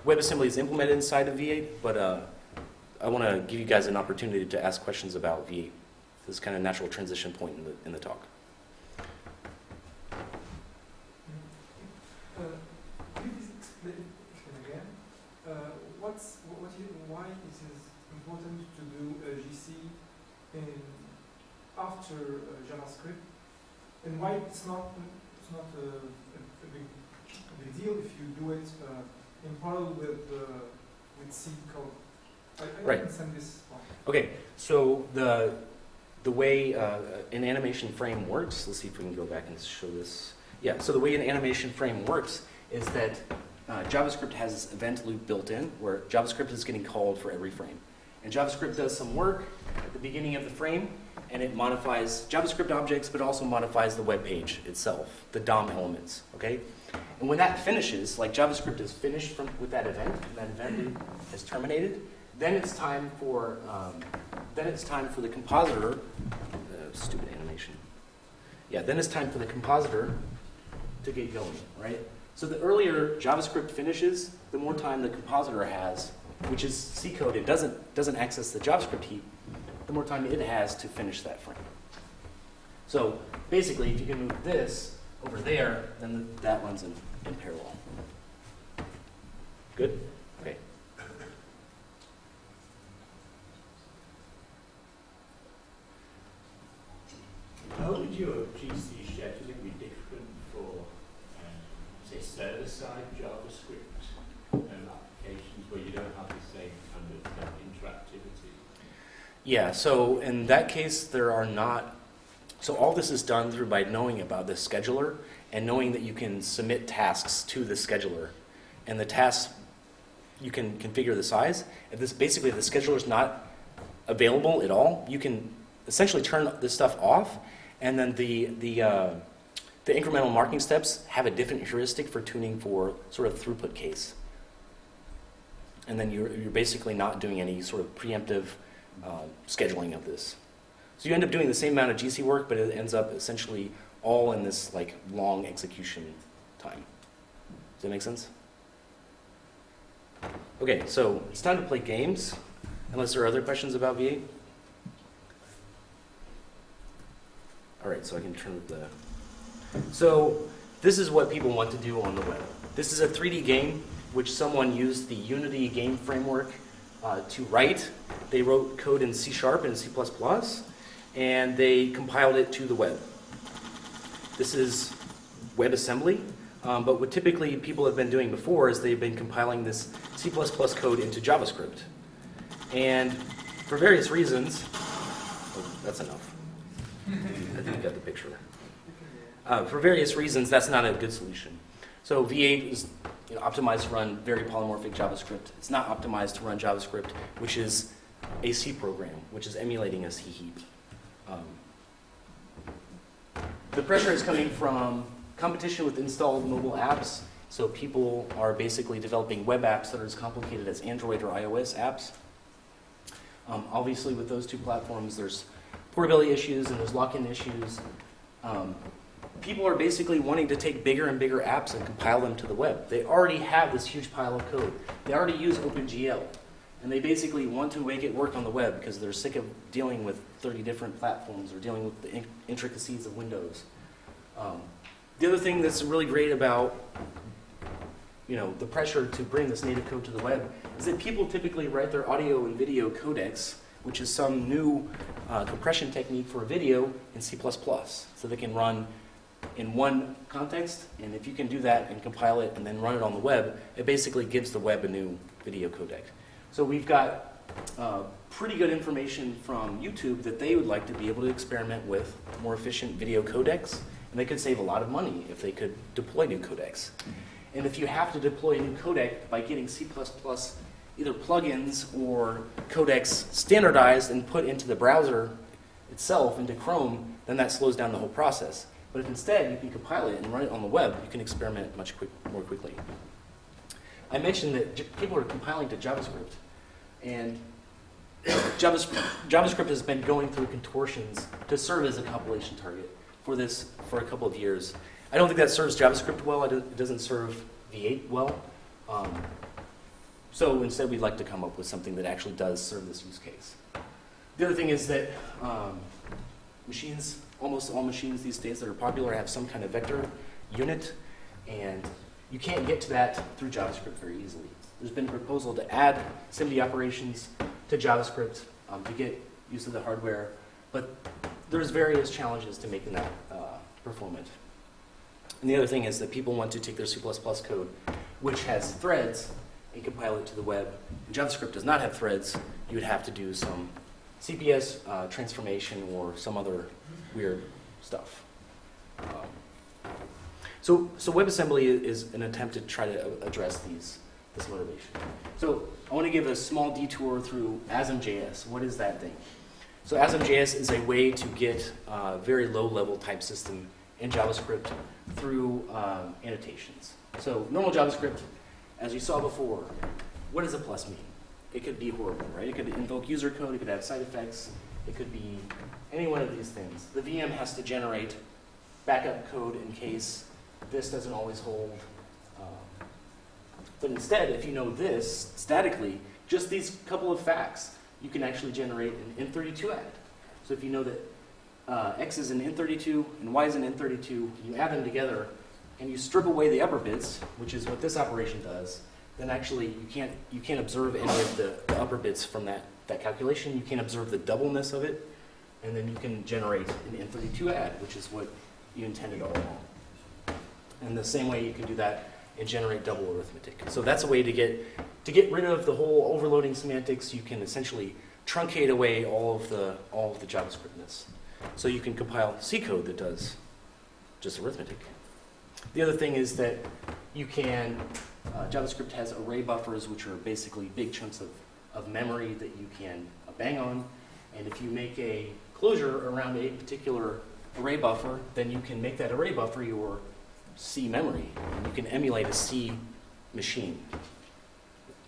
WebAssembly is implemented inside of V8, but uh, I want to give you guys an opportunity to ask questions about V8. This is kind of a natural transition point in the, in the talk. Uh, explain again, uh, what's, wh- why it is important to do GC in, after uh, JavaScript? And why it's not, it's not a, a big, a big deal if you do it in parallel with, with C code? Right. don't this one. Okay, so the the way uh, an animation frame works. Let's see if we can go back and show this. Yeah, so the way an animation frame works is that uh, JavaScript has this event loop built in where JavaScript is getting called for every frame. And JavaScript does some work at the beginning of the frame, and it modifies JavaScript objects, but also modifies the web page itself, the DOM elements, okay? And when that finishes, like JavaScript is finished from, with that event, and that event loop has terminated, then it's time for, um, then it's time for the compositor, uh, stupid animation. Yeah, then it's time for the compositor to get going, right? So the earlier JavaScript finishes, the more time the compositor has, which is C code. It doesn't, doesn't access the JavaScript heap, the more time it has to finish that frame. So basically, if you can move this over there, then that one's in, in parallel. Good? Okay. How would your GC scheduling be different for, um, say, server-side JavaScript um, applications where you don't have the same kind of uh, interactivity? Yeah, so in that case, there are not, so all this is done through by knowing about the scheduler and knowing that you can submit tasks to the scheduler. And the tasks, you can configure the size. If this, basically, if the scheduler is not available at all, you can essentially turn this stuff off, and then the, the, uh, the incremental marking steps have a different heuristic for tuning for sort of throughput case. And then you're, you're basically not doing any sort of preemptive uh, scheduling of this. So you end up doing the same amount of GC work, but it ends up essentially all in this like long execution time. Does that make sense? Okay, so it's time to play games, unless there are other questions about V8. All right, so I can turn the. So this is what people want to do on the web. This is a 3D game which someone used the Unity game framework uh, to write. They wrote code in C Sharp and C++, and they compiled it to the web. This is WebAssembly, um, but what typically people have been doing before is they've been compiling this C++ code into JavaScript. And for various reasons, oh, that's enough. I think you got the picture. Uh, for various reasons, that's not a good solution. So V8 is you know, optimized to run very polymorphic JavaScript. It's not optimized to run JavaScript, which is a C program, which is emulating a C heap. Um, the pressure is coming from competition with installed mobile apps. So people are basically developing web apps that are as complicated as Android or iOS apps. Um, obviously, with those two platforms, there's portability issues and there's lock-in issues. Um, people are basically wanting to take bigger and bigger apps and compile them to the web. They already have this huge pile of code. They already use OpenGL. And they basically want to make it work on the web because they're sick of dealing with 30 different platforms or dealing with the intricacies of Windows. Um, the other thing that's really great about you know, the pressure to bring this native code to the web is that people typically write their audio and video codecs, which is some new uh, compression technique for a video in C++. So they can run in one context, and if you can do that and compile it and then run it on the web, it basically gives the web a new video codec. So we've got uh, pretty good information from YouTube that they would like to be able to experiment with more efficient video codecs, and they could save a lot of money if they could deploy new codecs. And if you have to deploy a new codec by getting C++ either plugins or codecs standardized and put into the browser itself, into Chrome, then that slows down the whole process. But if instead you can compile it and run it on the web, you can experiment much quick, more quickly. I mentioned that people are compiling to JavaScript, and JavaScript, JavaScript has been going through contortions to serve as a compilation target for this for a couple of years. I don't think that serves JavaScript well. It it doesn't serve V8 well. Um, so instead, we'd like to come up with something that actually does serve this use case. The other thing is that um, machines, almost all machines these days that are popular, have some kind of vector unit, and you can't get to that through JavaScript very easily. There's been a proposal to add SIMD operations to JavaScript um, to get use of the hardware, but there's various challenges to making that uh, performant. And the other thing is that people want to take their C++ code, which has threads, and compile it to the web. JavaScript does not have threads. You would have to do some CPS uh, transformation or some other weird stuff. Um, so, so WebAssembly is an attempt to try to address these, this motivation. So I want to give a small detour through ASM.js. What is that thing? So ASM.js is a way to get uh, very low-level type system in JavaScript through um, annotations. So normal JavaScript, as you saw before, what does a plus mean? It could be horrible, right? It could invoke user code, it could have side effects, it could be any one of these things. The VM has to generate backup code in case this doesn't always hold. Um, But instead, if you know this statically, just these couple of facts, you can actually generate an int32 add. So if you know that uh, X is an int32 and Y is an int32, you add them together and you strip away the upper bits, which is what this operation does, then actually you can't, you can't observe any of the, the upper bits from that, that calculation. You can't observe the doubleness of it, and then you can generate an int32 add, which is what you intended all along. And the same way you can do that and generate double arithmetic. So that's a way to get to get rid of the whole overloading semantics. You can essentially truncate away all of the all of the JavaScriptness. So you can compile C code that does just arithmetic. The other thing is that you can uh, JavaScript has array buffers, which are basically big chunks of, of memory that you can uh, bang on. And if you make a closure around a particular array buffer, then you can make that array buffer your C memory. You can emulate a C machine.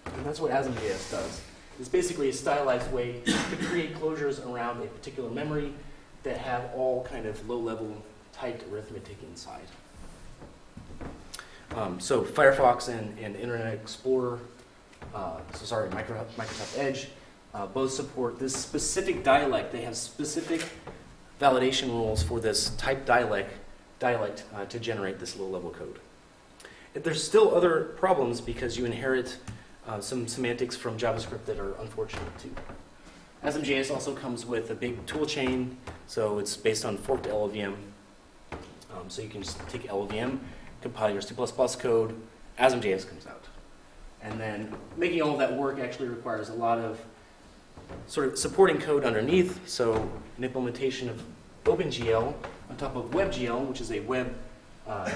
And that's what ASM.js does. It's basically a stylized way to create closures around a particular memory that have all kind of low-level typed arithmetic inside. Um, so Firefox and, and Internet Explorer, uh, so sorry, Micro- Microsoft Edge, uh, both support this specific dialect. They have specific validation rules for this type dialect dialect uh, to generate this low-level code. There's still other problems because you inherit uh, some semantics from JavaScript that are unfortunate too. ASM.js also comes with a big tool chain, so it's based on forked LLVM. Um, so you can just take LLVM, compile your C++ code, as ASM.js comes out. And then making all that work actually requires a lot of sort of supporting code underneath, so an implementation of OpenGL on top of WebGL, which is a web, uh,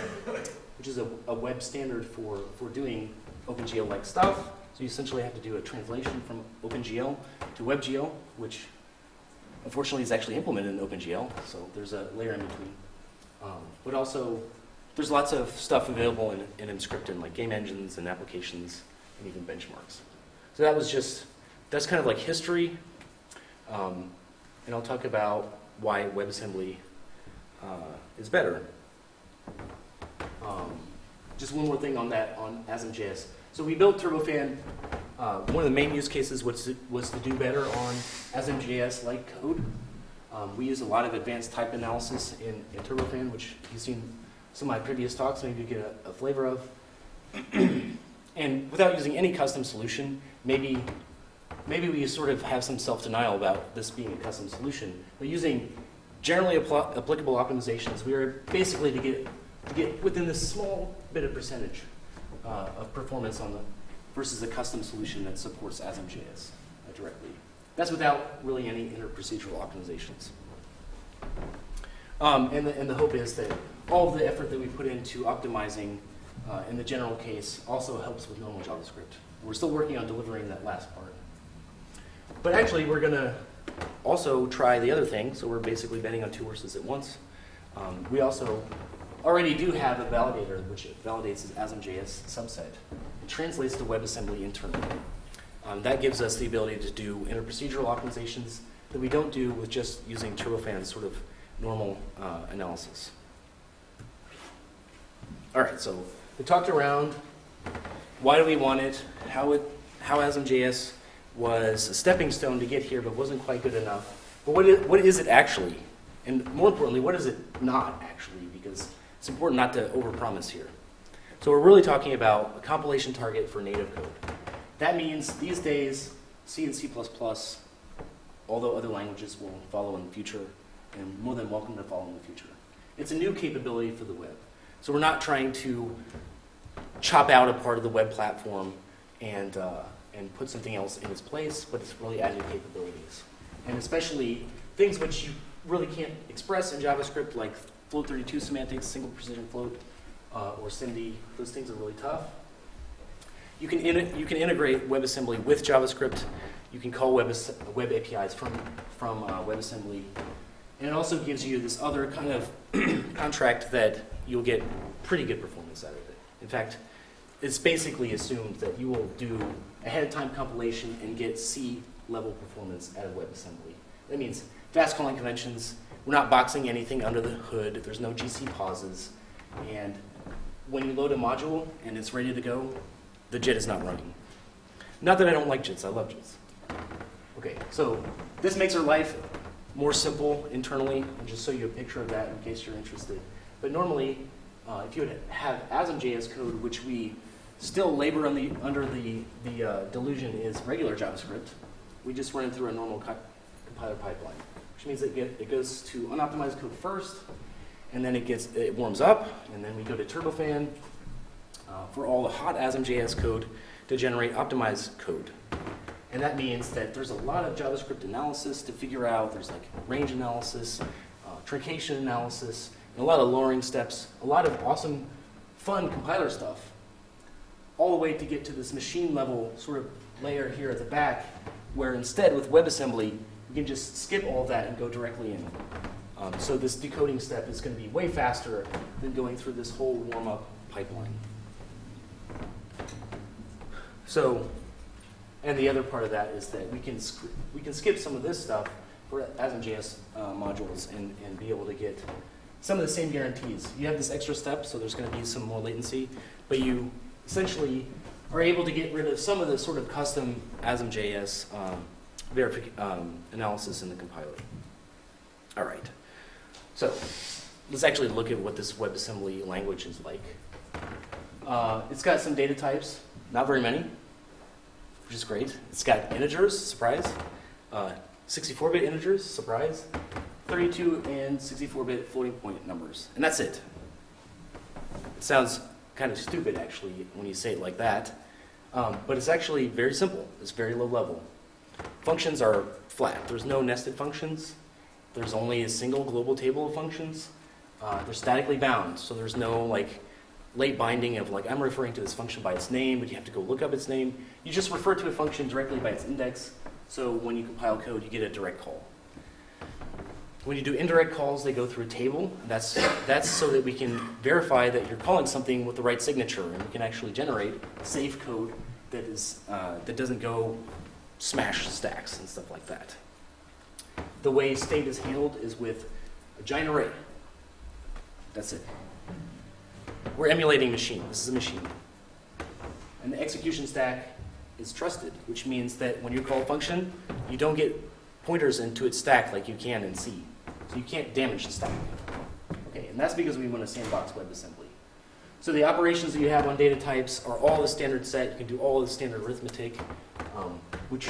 which is a, a web standard for, for doing OpenGL-like stuff. So you essentially have to do a translation from OpenGL to WebGL, which unfortunately is actually implemented in OpenGL, so there's a layer in between. Um, but also, there's lots of stuff available in, in like game engines and applications and even benchmarks. So that was just, that's kind of like history. Um, and I'll talk about why WebAssembly uh, is better. Um, just one more thing on that, on ASM.js. So we built Turbofan. Uh, one of the main use cases was to, was to do better on ASM.js-like code. Um, we use a lot of advanced type analysis in, in Turbofan, which you've seen some of my previous talks, maybe you get a, a flavor of. and without using any custom solution, maybe, maybe we sort of have some self-denial about this being a custom solution. But using generally appl- applicable optimizations, we are basically to get, to get within this small bit of percentage uh, of performance on the versus a custom solution that supports ASM.js uh, directly. That's without really any interprocedural optimizations. Um, and, the, and the hope is that all of the effort that we put into optimizing uh, in the general case also helps with normal JavaScript. We're still working on delivering that last part. But actually, we're going to also try the other thing, so we're basically betting on two horses at once. Um, we also already do have a validator, which validates as ASM.js subset. It translates to WebAssembly internally. Um, that gives us the ability to do interprocedural optimizations that we don't do with just using Turbofan's sort of normal uh, analysis. All right, so we talked around why do we want it, how it, how ASM.js was a stepping stone to get here, but wasn't quite good enough. But what is, what is it actually? And more importantly, what is it not actually? Because it's important not to overpromise here. So we're really talking about a compilation target for native code. That means these days, C and C++, although other languages will follow in the future, and more than welcome to follow in the future. It's a new capability for the web. So we're not trying to chop out a part of the web platform and, uh, and put something else in its place, but it's really adding capabilities. And especially things which you really can't express in JavaScript, like float 32 semantics, single precision float, uh, or SIMD, those things are really tough. You can, you can integrate WebAssembly with JavaScript. You can call web, web APIs from, from uh, WebAssembly. And it also gives you this other kind of contract that you'll get pretty good performance out of it. In fact, it's basically assumed that you will do ahead of time compilation and get C level performance out of WebAssembly. That means fast calling conventions, we're not boxing anything under the hood, there's no GC pauses, and when you load a module and it's ready to go, the JIT is not running. Not that I don't like JITs, I love JITs. Okay, so this makes our life more simple internally, and just show you a picture of that in case you're interested. But normally, uh, if you would have ASM.js code, which we still labor the, under the, the uh, delusion is regular JavaScript, we just run it through a normal co compiler pipeline, which means it, get, it goes to unoptimized code first, and then it gets it warms up, and then we go to Turbofan uh, for all the hot ASM.js code to generate optimized code. And that means that there's a lot of JavaScript analysis to figure out. There's like range analysis, uh, truncation analysis, and a lot of lowering steps, a lot of awesome, fun compiler stuff, all the way to get to this machine level sort of layer here at the back, where instead with WebAssembly, you can just skip all that and go directly in. Um, so this decoding step is going to be way faster than going through this whole warm-up pipeline. So, and the other part of that is that we can we can skip some of this stuff for ASM.js uh, modules and, and be able to get some of the same guarantees. You have this extra step, so there's going to be some more latency, but you essentially are able to get rid of some of the sort of custom ASM.js um, um, analysis in the compiler. All right. So let's actually look at what this WebAssembly language is like. Uh, it's got some data types, not very many, which is great. It's got integers, surprise. Uh, 64-bit integers, surprise. 32 and 64-bit floating point numbers, and that's it. It sounds kind of stupid, actually, when you say it like that, um, but it's actually very simple. It's very low level. Functions are flat. There's no nested functions. There's only a single global table of functions. Uh, they're statically bound, so there's no like late binding of like I'm referring to this function by its name, but you have to go look up its name. You just refer to a function directly by its index. So when you compile code, you get a direct call. When you do indirect calls, they go through a table. That's, that's so that we can verify that you're calling something with the right signature, and we can actually generate safe code that, is, uh, that doesn't go smash stacks and stuff like that. The way state is handled is with a giant array. That's it. We're emulating machine. This is a machine. And the execution stack is trusted, which means that when you call a function, you don't get pointers into its stack like you can in C. So you can't damage the stack. Okay, and that's because we want to sandbox WebAssembly. So the operations that you have on data types are all the standard set. You can do all the standard arithmetic, um, which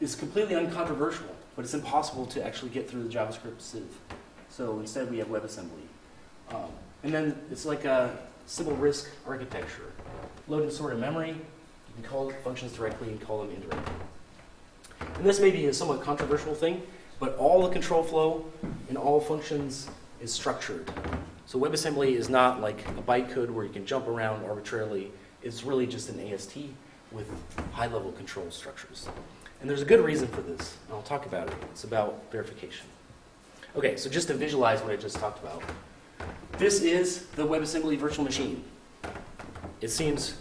is completely uncontroversial, but it's impossible to actually get through the JavaScript sieve. So instead we have WebAssembly. Um, and then it's like a simple RISC architecture. Load and store in memory. You can call functions directly and call them indirectly. And this may be a somewhat controversial thing, but all the control flow in all functions is structured. So WebAssembly is not like a bytecode where you can jump around arbitrarily. It's really just an AST with high-level control structures. And there's a good reason for this, and I'll talk about it. It's about verification. Okay, so just to visualize what I just talked about, this is the WebAssembly virtual machine. It seems,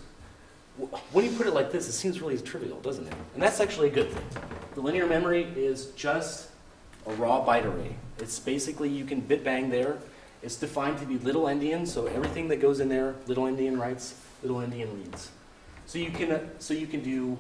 when you put it like this, it seems really trivial, doesn't it? And that's actually a good thing. The linear memory is just a raw byte array. It's basically, you can bit bang there. It's defined to be little endian, so everything that goes in there, little endian writes, little endian reads. So you can, so you can do,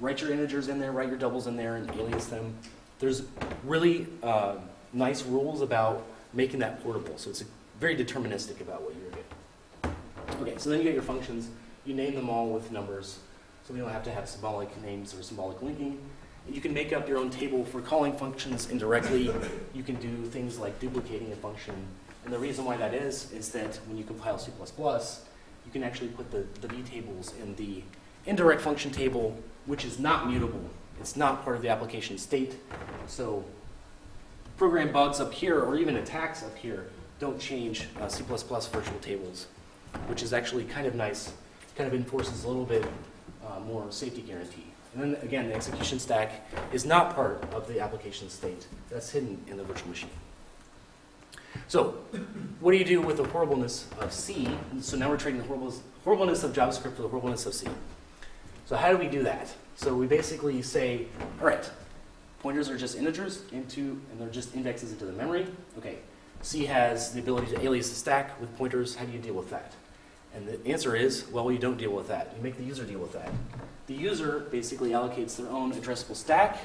write your integers in there, write your doubles in there, and alias them. There's really uh, nice rules about making that portable, so it's very deterministic about what you're doing. Okay, so then you get your functions. You name them all with numbers, so we don't have to have symbolic names or symbolic linking. And you can make up your own table for calling functions indirectly. You can do things like duplicating a function. And the reason why that is, is that when you compile C++, you can actually put the, the v tables in the indirect function table, which is not mutable. It's not part of the application state. So program bugs up here, or even attacks up here, don't change uh, C++ virtual tables, which is actually kind of nice. Kind of enforces a little bit uh, more safety guarantee. And then again, the execution stack is not part of the application state. That's hidden in the virtual machine. So, what do you do with the horribleness of C? So now we're trading the horribleness, horribleness of JavaScript for the horribleness of C. So how do we do that? So we basically say, all right, pointers are just integers into, and they're just indexes into the memory. Okay, C has the ability to alias the stack with pointers. How do you deal with that? And the answer is, well, you don't deal with that. You make the user deal with that. The user basically allocates their own addressable stack.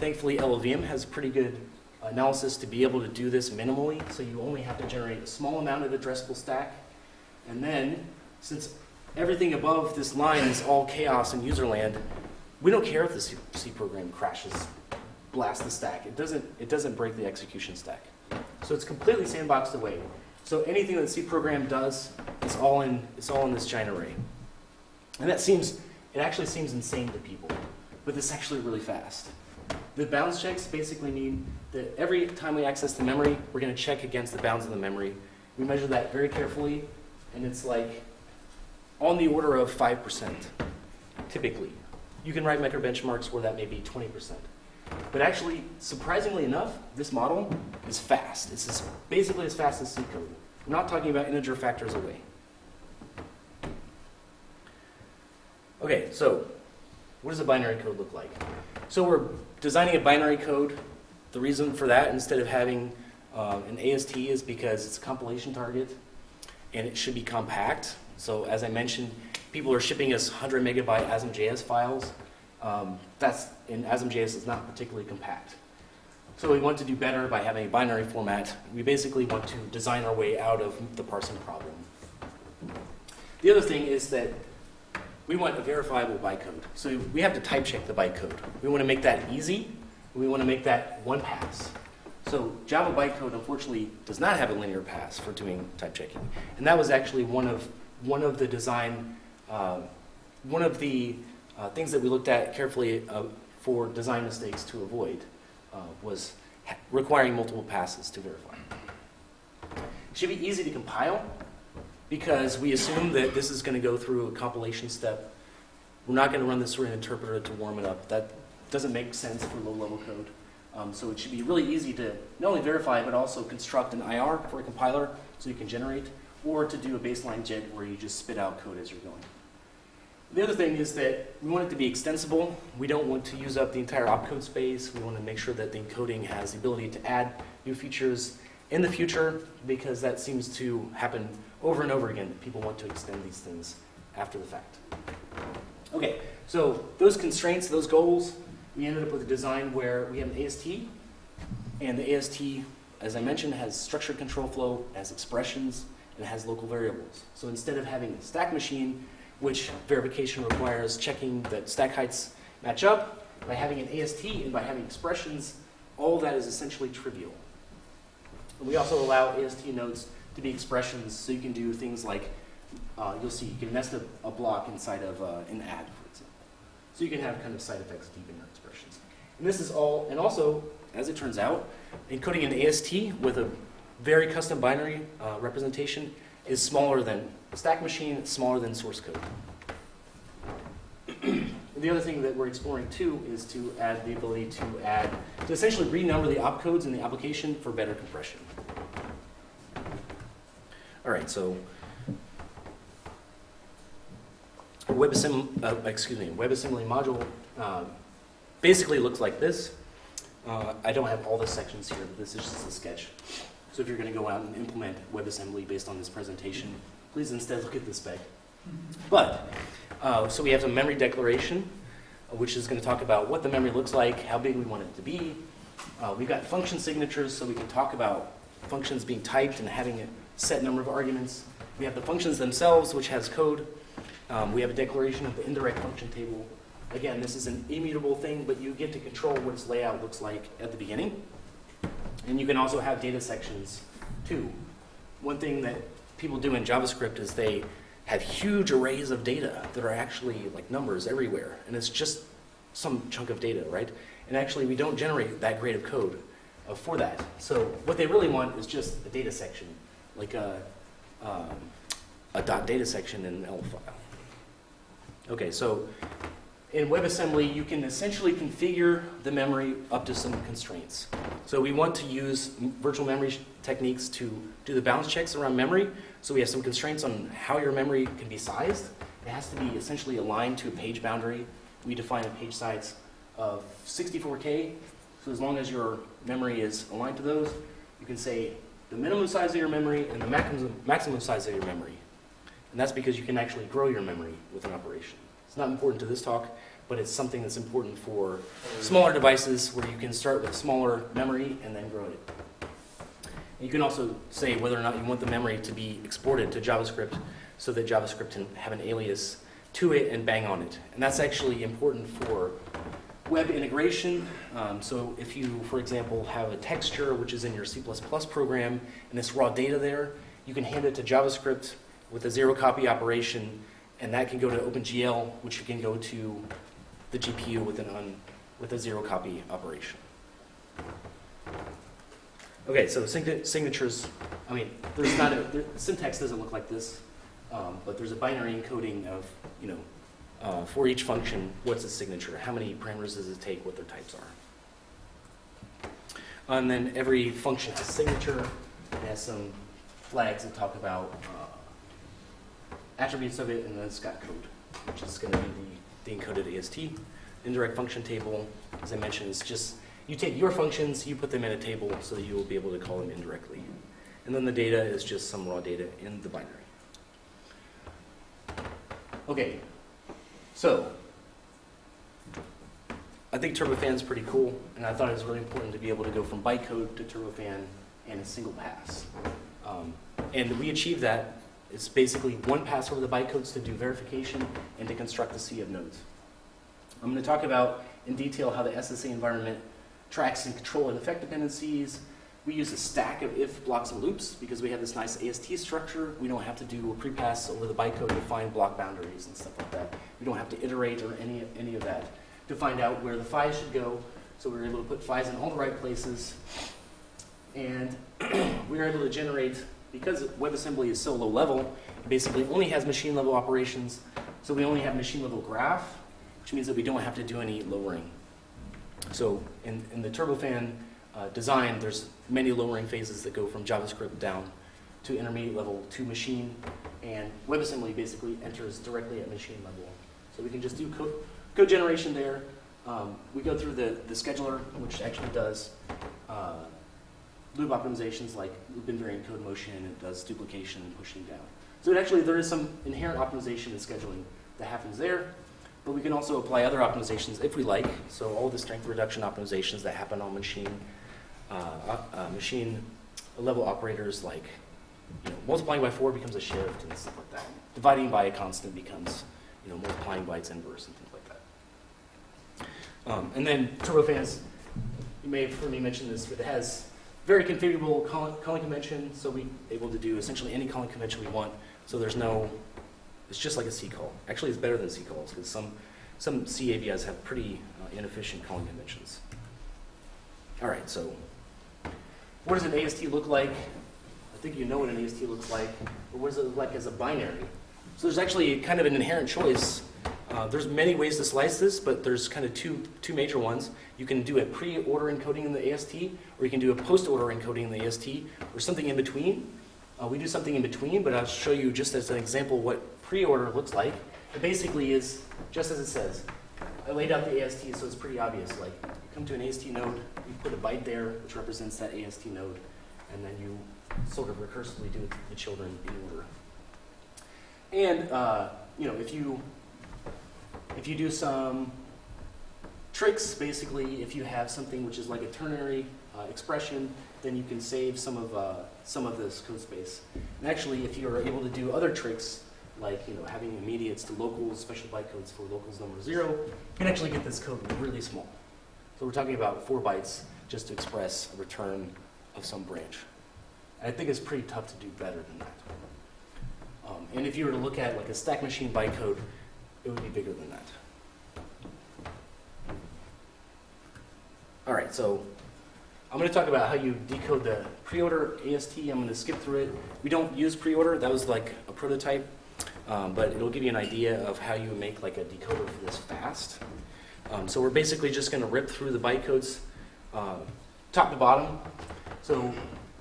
Thankfully, LLVM has pretty good analysis to be able to do this minimally, so you only have to generate a small amount of addressable stack. And then, since everything above this line is all chaos in userland, we don't care if the C, C program crashes, blast the stack. It doesn't, it doesn't break the execution stack. So it's completely sandboxed away. So anything that C program does is all in, it's all in this giant array. And that seems, it actually seems insane to people, but it's actually really fast. The bounds checks basically mean that every time we access the memory, we're going to check against the bounds of the memory. We measure that very carefully, and it's like on the order of 5%, typically. You can write micro benchmarks where that may be 20%. But actually, surprisingly enough, this model is fast. It's as, basically as fast as C code. I'm not talking about integer factors away. Okay, so what does a binary code look like? So we're designing a binary code. The reason for that, instead of having um, an AST, is because it's a compilation target, and it should be compact. So as I mentioned, people are shipping us 100 megabyte ASM.js files. Um, that's, in ASM.js is not particularly compact. So we want to do better by having a binary format. We basically want to design our way out of the parsing problem. The other thing is that we want a verifiable bytecode. So we have to type check the bytecode. We want to make that easy. We want to make that one pass. So Java bytecode unfortunately does not have a linear pass for doing type checking. And that was actually one of, one of the design, uh, one of the uh, things that we looked at carefully uh, for design mistakes to avoid uh, was requiring multiple passes to verify. It should be easy to compile because we assume that this is going to go through a compilation step. We're not going to run this through an interpreter to warm it up. That doesn't make sense for low-level code. Um, so it should be really easy to not only verify, but also construct an IR for a compiler so you can generate, or to do a baseline JIT where you just spit out code as you're going. The other thing is that we want it to be extensible. We don't want to use up the entire opcode space. We want to make sure that the encoding has the ability to add new features in the future because that seems to happen over and over again. People want to extend these things after the fact. Okay, so those constraints, those goals, we ended up with a design where we have an AST, and the AST, as I mentioned, has structured control flow, has expressions, and has local variables. So instead of having a stack machine, which verification requires checking that stack heights match up, by having an AST and by having expressions, all that is essentially trivial. And we also allow AST nodes to be expressions, so you can do things like, uh, you'll see, you can nest a, a block inside of uh, an add, for example. So you can have kind of side effects deep in your expressions. And this is all, and also, as it turns out, encoding an AST with a very custom binary uh, representation is smaller than stack machine, smaller than source code. the other thing that we're exploring too is to add the ability to add, to essentially renumber the opcodes in the application for better compression. All right, so WebAssembly, uh, excuse me, WebAssembly module uh, basically looks like this. Uh, I don't have all the sections here, but this is just a sketch. So if you're going to go out and implement WebAssembly based on this presentation, please instead look at the spec. But, uh, so we have a memory declaration, uh, which is going to talk about what the memory looks like, how big we want it to be. Uh, we've got function signatures, so we can talk about functions being typed and having a set number of arguments. We have the functions themselves, which has code. Um, we have a declaration of the indirect function table. Again, this is an immutable thing, but you get to control what its layout looks like at the beginning. And you can also have data sections too. One thing that people do in JavaScript is they have huge arrays of data that are actually like numbers everywhere, and it's just some chunk of data, right? And actually, we don't generate that great of code uh, for that. So what they really want is just a data section, like a, um, a dot data section in an ELF file. Okay, so in WebAssembly, you can essentially configure the memory up to some constraints. So we want to use virtual memory techniques to do the balance checks around memory. So we have some constraints on how your memory can be sized. It has to be essentially aligned to a page boundary. We define a page size of 64K. So as long as your memory is aligned to those, you can say the minimum size of your memory and the maximum, maximum size of your memory. And that's because you can actually grow your memory with an operation. It's not important to this talk, but it's something that's important for smaller devices where you can start with smaller memory and then grow it. You can also say whether or not you want the memory to be exported to JavaScript so that JavaScript can have an alias to it and bang on it. And that's actually important for web integration. Um, so if you, for example, have a texture which is in your C++ program and this raw data there, you can hand it to JavaScript with a zero copy operation and that can go to OpenGL, which you can go to the GPU with, an un, with a zero copy operation. Okay, so sign- signatures, I mean, there's not a, the syntax doesn't look like this, um, but there's a binary encoding of, you know, uh, for each function, what's its signature, how many parameters does it take, what their types are. And then every function has a signature, it has some flags that talk about uh, attributes of it, and then it's got code, which is going to be the, the encoded AST. Indirect function table, as I mentioned, is just you take your functions, you put them in a table so that you will be able to call them indirectly. And then the data is just some raw data in the binary. Okay, so I think Turbofan's pretty cool, and I thought it was really important to be able to go from bytecode to Turbofan in a single pass. Um, and we achieved that. It's basically one pass over the bytecodes to do verification and to construct a sea of nodes. I'm going to talk about in detail how the SSA environment tracks and control and effect dependencies. We use a stack of if blocks and loops because we have this nice AST structure. We don't have to do a pre-pass over the bytecode to find block boundaries and stuff like that. We don't have to iterate or any, any of that to find out where the phi's should go. So we were able to put phi's in all the right places. And we were able to generate, because WebAssembly is so low level, it basically only has machine level operations. So we only have machine level graph, which means that we don't have to do any lowering. So in, in the turbofan uh, design, there's many lowering phases that go from JavaScript down to intermediate level to machine, and WebAssembly basically enters directly at machine level. So we can just do code, code generation there. Um, we go through the, the scheduler, which actually does uh, loop optimizations like loop invariant code motion, it does duplication and pushing down. So actually, there is some inherent optimization in scheduling that happens there. But we can also apply other optimizations if we like. So all the strength reduction optimizations that happen on machine, uh, uh, machine level operators like you know, multiplying by four becomes a shift and stuff like that. Dividing by a constant becomes you know, multiplying by its inverse and things like that. Um, and then turbofans, you may have heard me mention this, but it has very configurable calling, calling convention, so we're able to do essentially any calling convention we want. So there's no it's just like a C call. Actually, it's better than C calls because some, some C have pretty uh, inefficient calling conventions. All right, so what does an AST look like? I think you know what an AST looks like, but what does it look like as a binary? So there's actually kind of an inherent choice. Uh, there's many ways to slice this, but there's kind of two, two major ones. You can do a pre-order encoding in the AST, or you can do a post-order encoding in the AST, or something in between. Uh, we do something in between, but I'll show you just as an example what pre-order looks like. It basically is just as it says. I laid out the AST, so it's pretty obvious. Like, you come to an AST node, you put a byte there, which represents that AST node, and then you sort of recursively do the children in order. And, uh, you know, if you, if you do some tricks, basically, if you have something which is like a ternary uh, expression, then you can save some of, uh, some of this code space. And actually, if you're able to do other tricks, like you know having immediates to locals, special bytecodes for locals number zero, you can actually get this code really small. So we're talking about four bytes just to express a return of some branch. And I think it's pretty tough to do better than that. Um, and if you were to look at like a stack machine bytecode, it would be bigger than that. All right, so I'm going to talk about how you decode the pre-order AST. I'm going to skip through it. We don't use pre-order. That was like a prototype. Um, but it'll give you an idea of how you make like a decoder for this fast. Um, so we're basically just going to rip through the bytecodes uh, top to bottom. So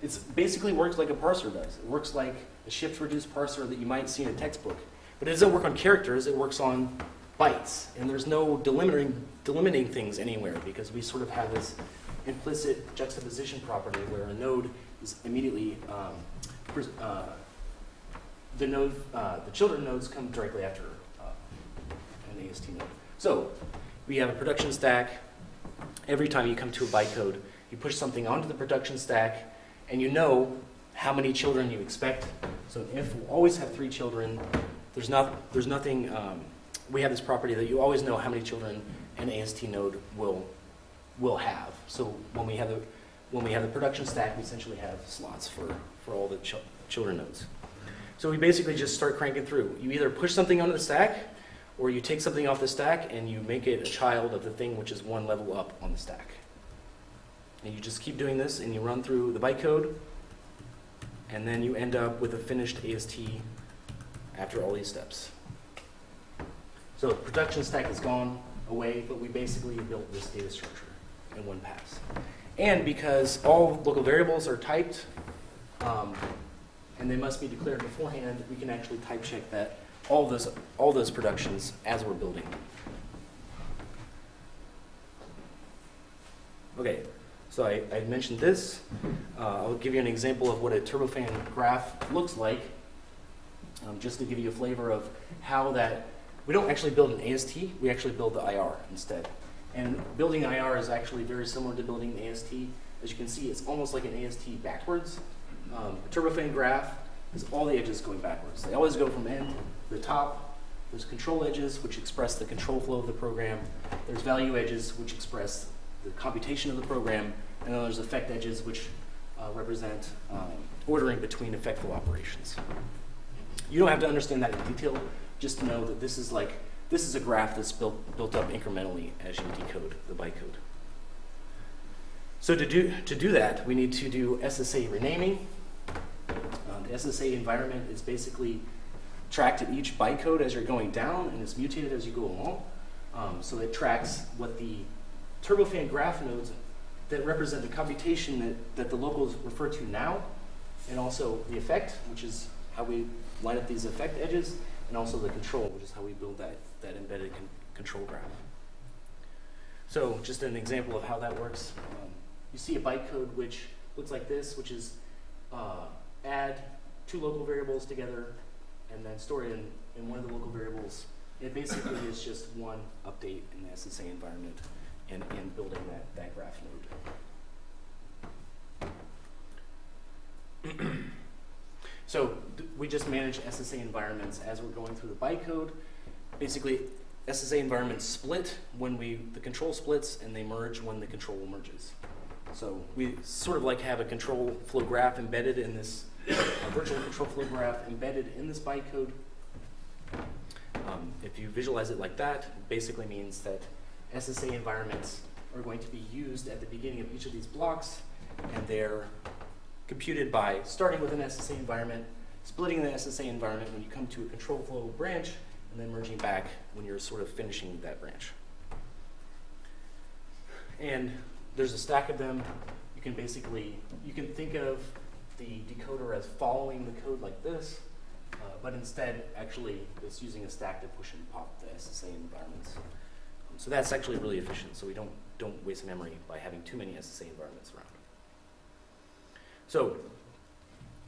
it basically works like a parser does. It works like a shift reduce parser that you might see in a textbook. But it doesn't work on characters, it works on bytes. And there's no delimiting, delimiting things anywhere because we sort of have this implicit juxtaposition property where a node is immediately um, uh, the node, uh, the children nodes come directly after uh, an AST node. So we have a production stack. Every time you come to a bytecode, you push something onto the production stack, and you know how many children you expect. So if we always have three children, there's not, there's nothing. Um, we have this property that you always know how many children an AST node will will have. So when we have the when we have the production stack, we essentially have slots for for all the ch children nodes. So we basically just start cranking through. You either push something onto the stack, or you take something off the stack and you make it a child of the thing which is one level up on the stack. And you just keep doing this and you run through the bytecode, and then you end up with a finished AST after all these steps. So the production stack is gone away, but we basically built this data structure in one pass. And because all local variables are typed, um, and they must be declared beforehand, we can actually type check that all those all those productions as we're building. Okay, so I, I mentioned this. Uh, I'll give you an example of what a turbofan graph looks like, um, just to give you a flavor of how that. We don't actually build an AST, we actually build the IR instead. And building IR is actually very similar to building an AST. As you can see, it's almost like an AST backwards. Um, a turbofan graph is all the edges going backwards. They always go from end to the top. There's control edges, which express the control flow of the program. There's value edges, which express the computation of the program. And then there's effect edges, which uh, represent um, ordering between effectful operations. You don't have to understand that in detail, just know that this is like, this is a graph that's built, built up incrementally as you decode the bytecode. So to do, to do that, we need to do SSA renaming. Uh, the SSA environment is basically tracked at each bytecode as you're going down and is mutated as you go along. Um, so it tracks what the turbofan graph nodes that represent the computation that, that the locals refer to now, and also the effect, which is how we line up these effect edges, and also the control, which is how we build that, that embedded con control graph. So just an example of how that works. Um, you see a bytecode which looks like this, which is uh, add two local variables together and then store it in, in one of the local variables. It basically is just one update in the SSA environment and, and building that, that graph node. so we just manage SSA environments as we're going through the bytecode. Basically, SSA environments split when we the control splits, and they merge when the control merges. So we sort of like have a control flow graph embedded in this virtual control flow graph embedded in this bytecode. Um, if you visualize it like that, it basically means that SSA environments are going to be used at the beginning of each of these blocks, and they're computed by starting with an SSA environment, splitting the SSA environment when you come to a control flow branch, and then merging back when you're sort of finishing that branch. And there's a stack of them. You can basically, you can think of the decoder as following the code like this, uh, but instead actually it's using a stack to push and pop the SSA environments. Um, so that's actually really efficient, so we don't, don't waste memory by having too many SSA environments around. So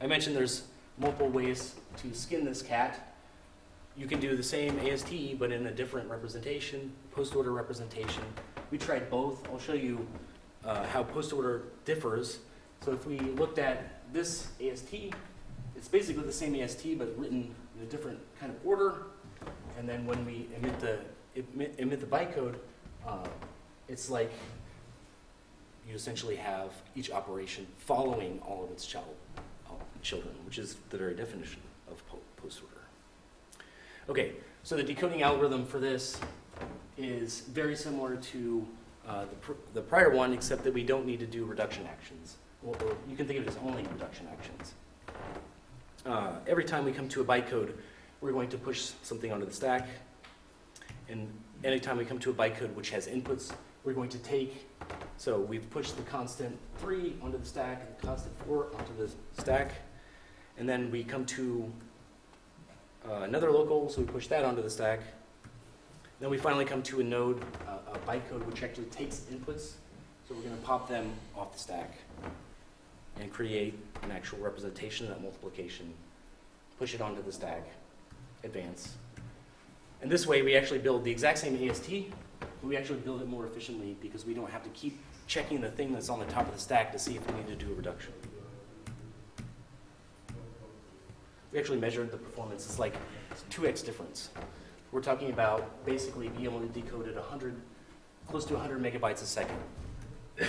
I mentioned there's multiple ways to skin this cat. You can do the same AST, but in a different representation, post-order representation. We tried both. I'll show you uh, how post-order differs. So if we looked at this AST, it's basically the same AST, but written in a different kind of order. And then when we emit the, emit, emit the bytecode, uh, it's like you essentially have each operation following all of its child, children, which is the very definition of po post-order. Okay, so the decoding algorithm for this is very similar to uh, the, pr the prior one, except that we don't need to do reduction actions. Or, or you can think of it as only reduction actions. Uh, every time we come to a bytecode, we're going to push something onto the stack. And anytime we come to a bytecode which has inputs, we're going to take, so we've pushed the constant 3 onto the stack and the constant 4 onto the stack. And then we come to uh, another local, so we push that onto the stack. Then we finally come to a node, uh, a bytecode, which actually takes inputs. So we're going to pop them off the stack and create an actual representation of that multiplication, push it onto the stack, advance. And this way, we actually build the exact same AST, we actually build it more efficiently because we don't have to keep checking the thing that's on the top of the stack to see if we need to do a reduction. We actually measured the performance. It's like 2x difference. We're talking about basically being able to decode at 100, close to 100 megabytes a second. All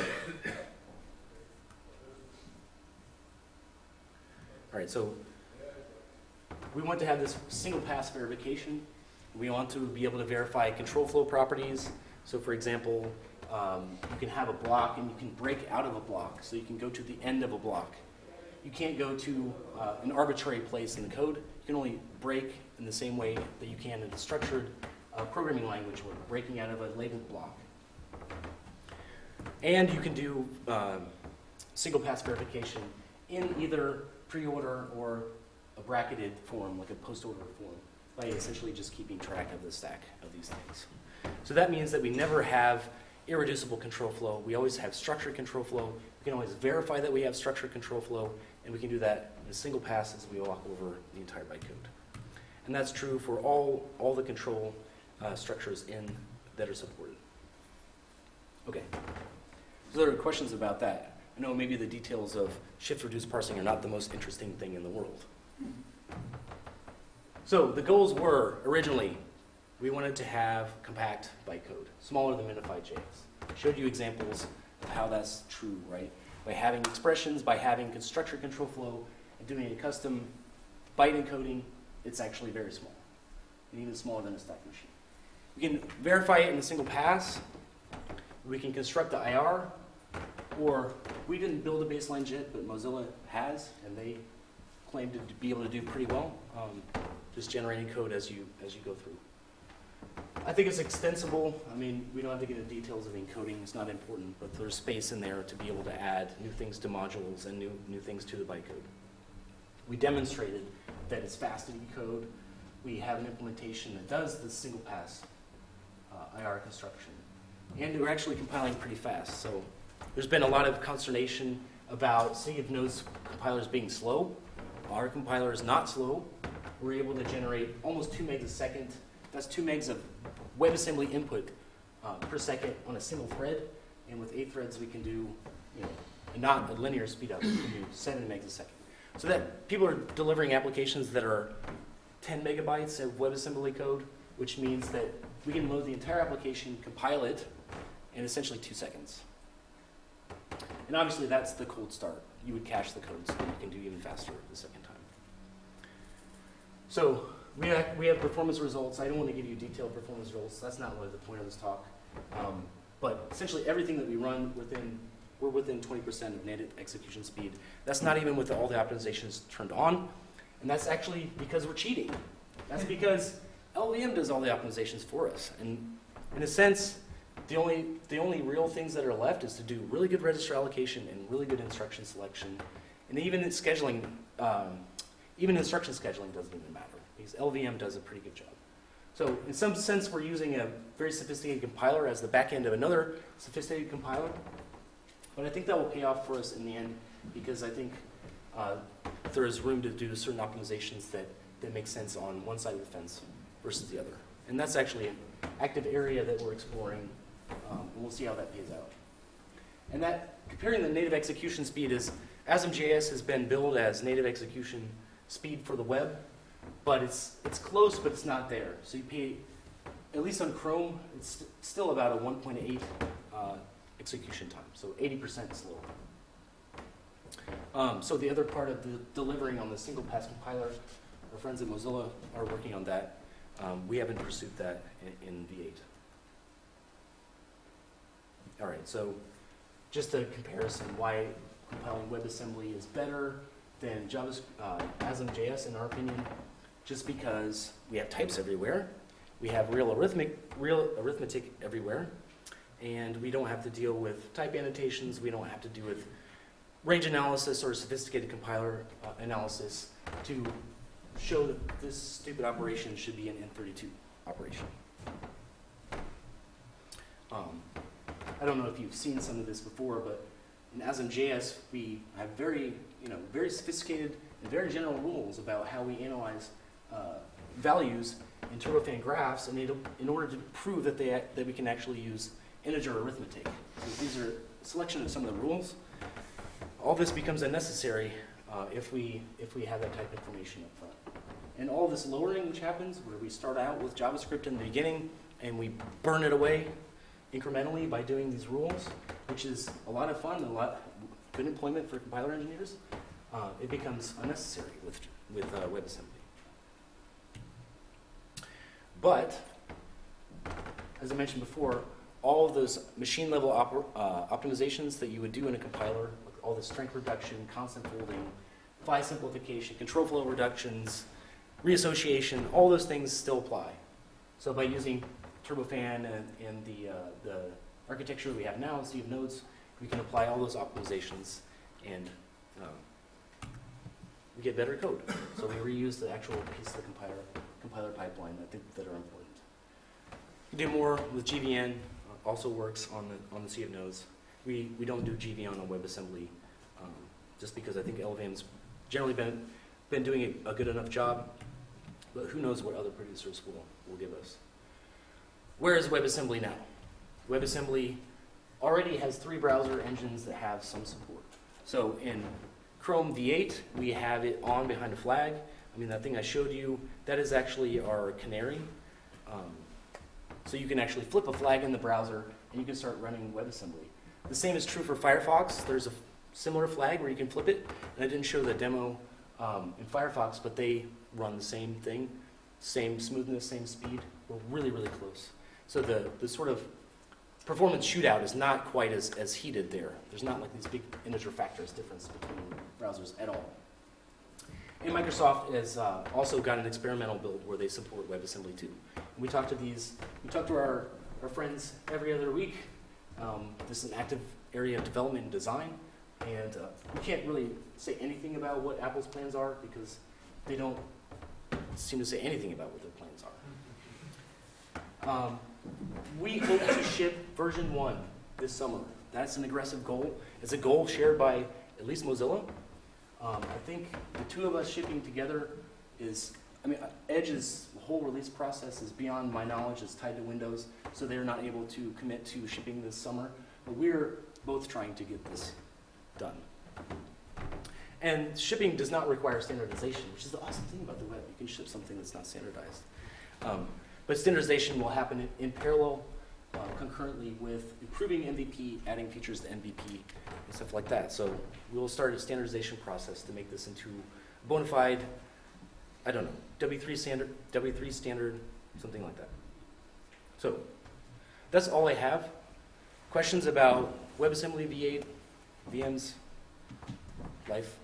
right, so we want to have this single pass verification. We want to be able to verify control flow properties. So for example, um, you can have a block and you can break out of a block. So you can go to the end of a block. You can't go to uh, an arbitrary place in the code. You can only break in the same way that you can in a structured uh, programming language where breaking out of a labeled block. And you can do um, single pass verification in either pre-order or a bracketed form, like a post-order form, by essentially just keeping track of the stack of these things. So that means that we never have irreducible control flow. We always have structured control flow. We can always verify that we have structured control flow, and we can do that in a single pass as we walk over the entire bytecode. And that's true for all, all the control uh, structures in that are supported. Okay. So there are questions about that. I know maybe the details of shift reduced parsing are not the most interesting thing in the world. So the goals were originally we wanted to have compact bytecode, smaller than minified JS. I Showed you examples of how that's true, right? By having expressions, by having structured control flow, and doing a custom byte encoding, it's actually very small, and even smaller than a stack machine. We can verify it in a single pass. We can construct the IR, or we didn't build a baseline JIT, but Mozilla has, and they claim to be able to do pretty well, um, just generating code as you as you go through. I think it's extensible. I mean, we don't have to get into details of encoding; it's not important. But there's space in there to be able to add new things to modules and new new things to the bytecode. We demonstrated that it's fast to decode. We have an implementation that does the single pass uh, IR construction. And we're actually compiling pretty fast. So there's been a lot of consternation about Sea of Nodes compilers being slow. Our compiler is not slow. We're able to generate almost 2 megs a second. That's 2 megs of WebAssembly input uh, per second on a single thread. And with 8 threads, we can do, you know, not a linear speed up, we can do 7 megs a second. So that people are delivering applications that are 10 megabytes of WebAssembly code, which means that we can load the entire application, compile it in essentially two seconds. And obviously, that's the cold start. You would cache the code so that you can do even faster the second time. So we have, we have performance results. I don't want to give you detailed performance results. That's not really the point of this talk. Um, but essentially, everything that we run within, we're within 20% of native execution speed. That's not even with all the optimizations turned on. And that's actually because we're cheating. That's because LLVM does all the optimizations for us. And in a sense, the only, the only real things that are left is to do really good register allocation and really good instruction selection. And even in scheduling, um, even instruction scheduling doesn't even matter because LLVM does a pretty good job. So in some sense, we're using a very sophisticated compiler as the back end of another sophisticated compiler. But I think that will pay off for us in the end because I think uh, there is room to do certain optimizations that, that make sense on one side of the fence versus the other. And that's actually an active area that we're exploring, um, and we'll see how that pays out. And that, comparing the native execution speed is, ASM.js has been billed as native execution speed for the web, but it's, it's close, but it's not there. So you pay, at least on Chrome, it's st- still about a 1.8 uh, execution time, so 80% slower. Um, so the other part of the delivering on the single pass compiler, our friends at Mozilla are working on that. Um, we haven't pursued that in, in V8. All right, so just a comparison, why compiling WebAssembly is better than JavaScript, uh, in our opinion, just because we have types everywhere, we have real arithmetic, real arithmetic everywhere, and we don't have to deal with type annotations, we don't have to do with range analysis or sophisticated compiler uh, analysis to show that this stupid operation should be an int32 operation. Um, I don't know if you've seen some of this before, but in ASM.js, we have very, you know, very sophisticated and very general rules about how we analyze uh, values in turbofan graphs in, in order to prove that, they, that we can actually use integer arithmetic. So these are a selection of some of the rules. All this becomes unnecessary uh, if, we, if we have that type of information up front. And all this lowering which happens, where we start out with JavaScript in the beginning and we burn it away incrementally by doing these rules, which is a lot of fun, a lot good employment for compiler engineers, uh, it becomes unnecessary with, with uh, WebAssembly. But, as I mentioned before, all of those machine level op uh, optimizations that you would do in a compiler, all the strength reduction, constant folding, phi simplification, control flow reductions, reassociation, all those things still apply. So by using turbofan and, and the, uh, the architecture we have now, Sea of Nodes, we can apply all those optimizations and um, we get better code. So we reuse the actual piece of the compiler, compiler pipeline think that are important. We do more with GVN, uh, also works on the, on the Sea of Nodes. We, we don't do GVN on WebAssembly um, just because I think LLVM's generally been, been doing a, a good enough job, but who knows what other producers will, will give us. Where is WebAssembly now? WebAssembly already has three browser engines that have some support. So in Chrome V8, we have it on behind a flag. I mean, that thing I showed you, that is actually our canary. Um, so you can actually flip a flag in the browser and you can start running WebAssembly. The same is true for Firefox. There's a similar flag where you can flip it. And I didn't show the demo um, in Firefox, but they run the same thing. Same smoothness, same speed. We're really, really close. So the, the sort of performance shootout is not quite as, as heated there. There's not like these big integer factors difference between browsers at all. And Microsoft has uh, also got an experimental build where they support WebAssembly too. And we talk to these, we talk to our, our friends every other week. Um, this is an active area of development and design, and uh, we can't really say anything about what Apple's plans are because they don't seem to say anything about what their plans are. Um, we hope to ship version one this summer. That's an aggressive goal. It's a goal shared by at least Mozilla. Um, I think the two of us shipping together is, I mean, Edge's whole release process is beyond my knowledge. It's tied to Windows, so they're not able to commit to shipping this summer. But we're both trying to get this done. And shipping does not require standardization, which is the awesome thing about the web. You can ship something that's not standardized. Um, but standardization will happen in, in parallel, uh, concurrently with improving MVP, adding features to MVP, and stuff like that. So we'll start a standardization process to make this into a bona fide, I don't know, W3 standard, W3 standard, something like that. So that's all I have. Questions about WebAssembly V8, VMs, life?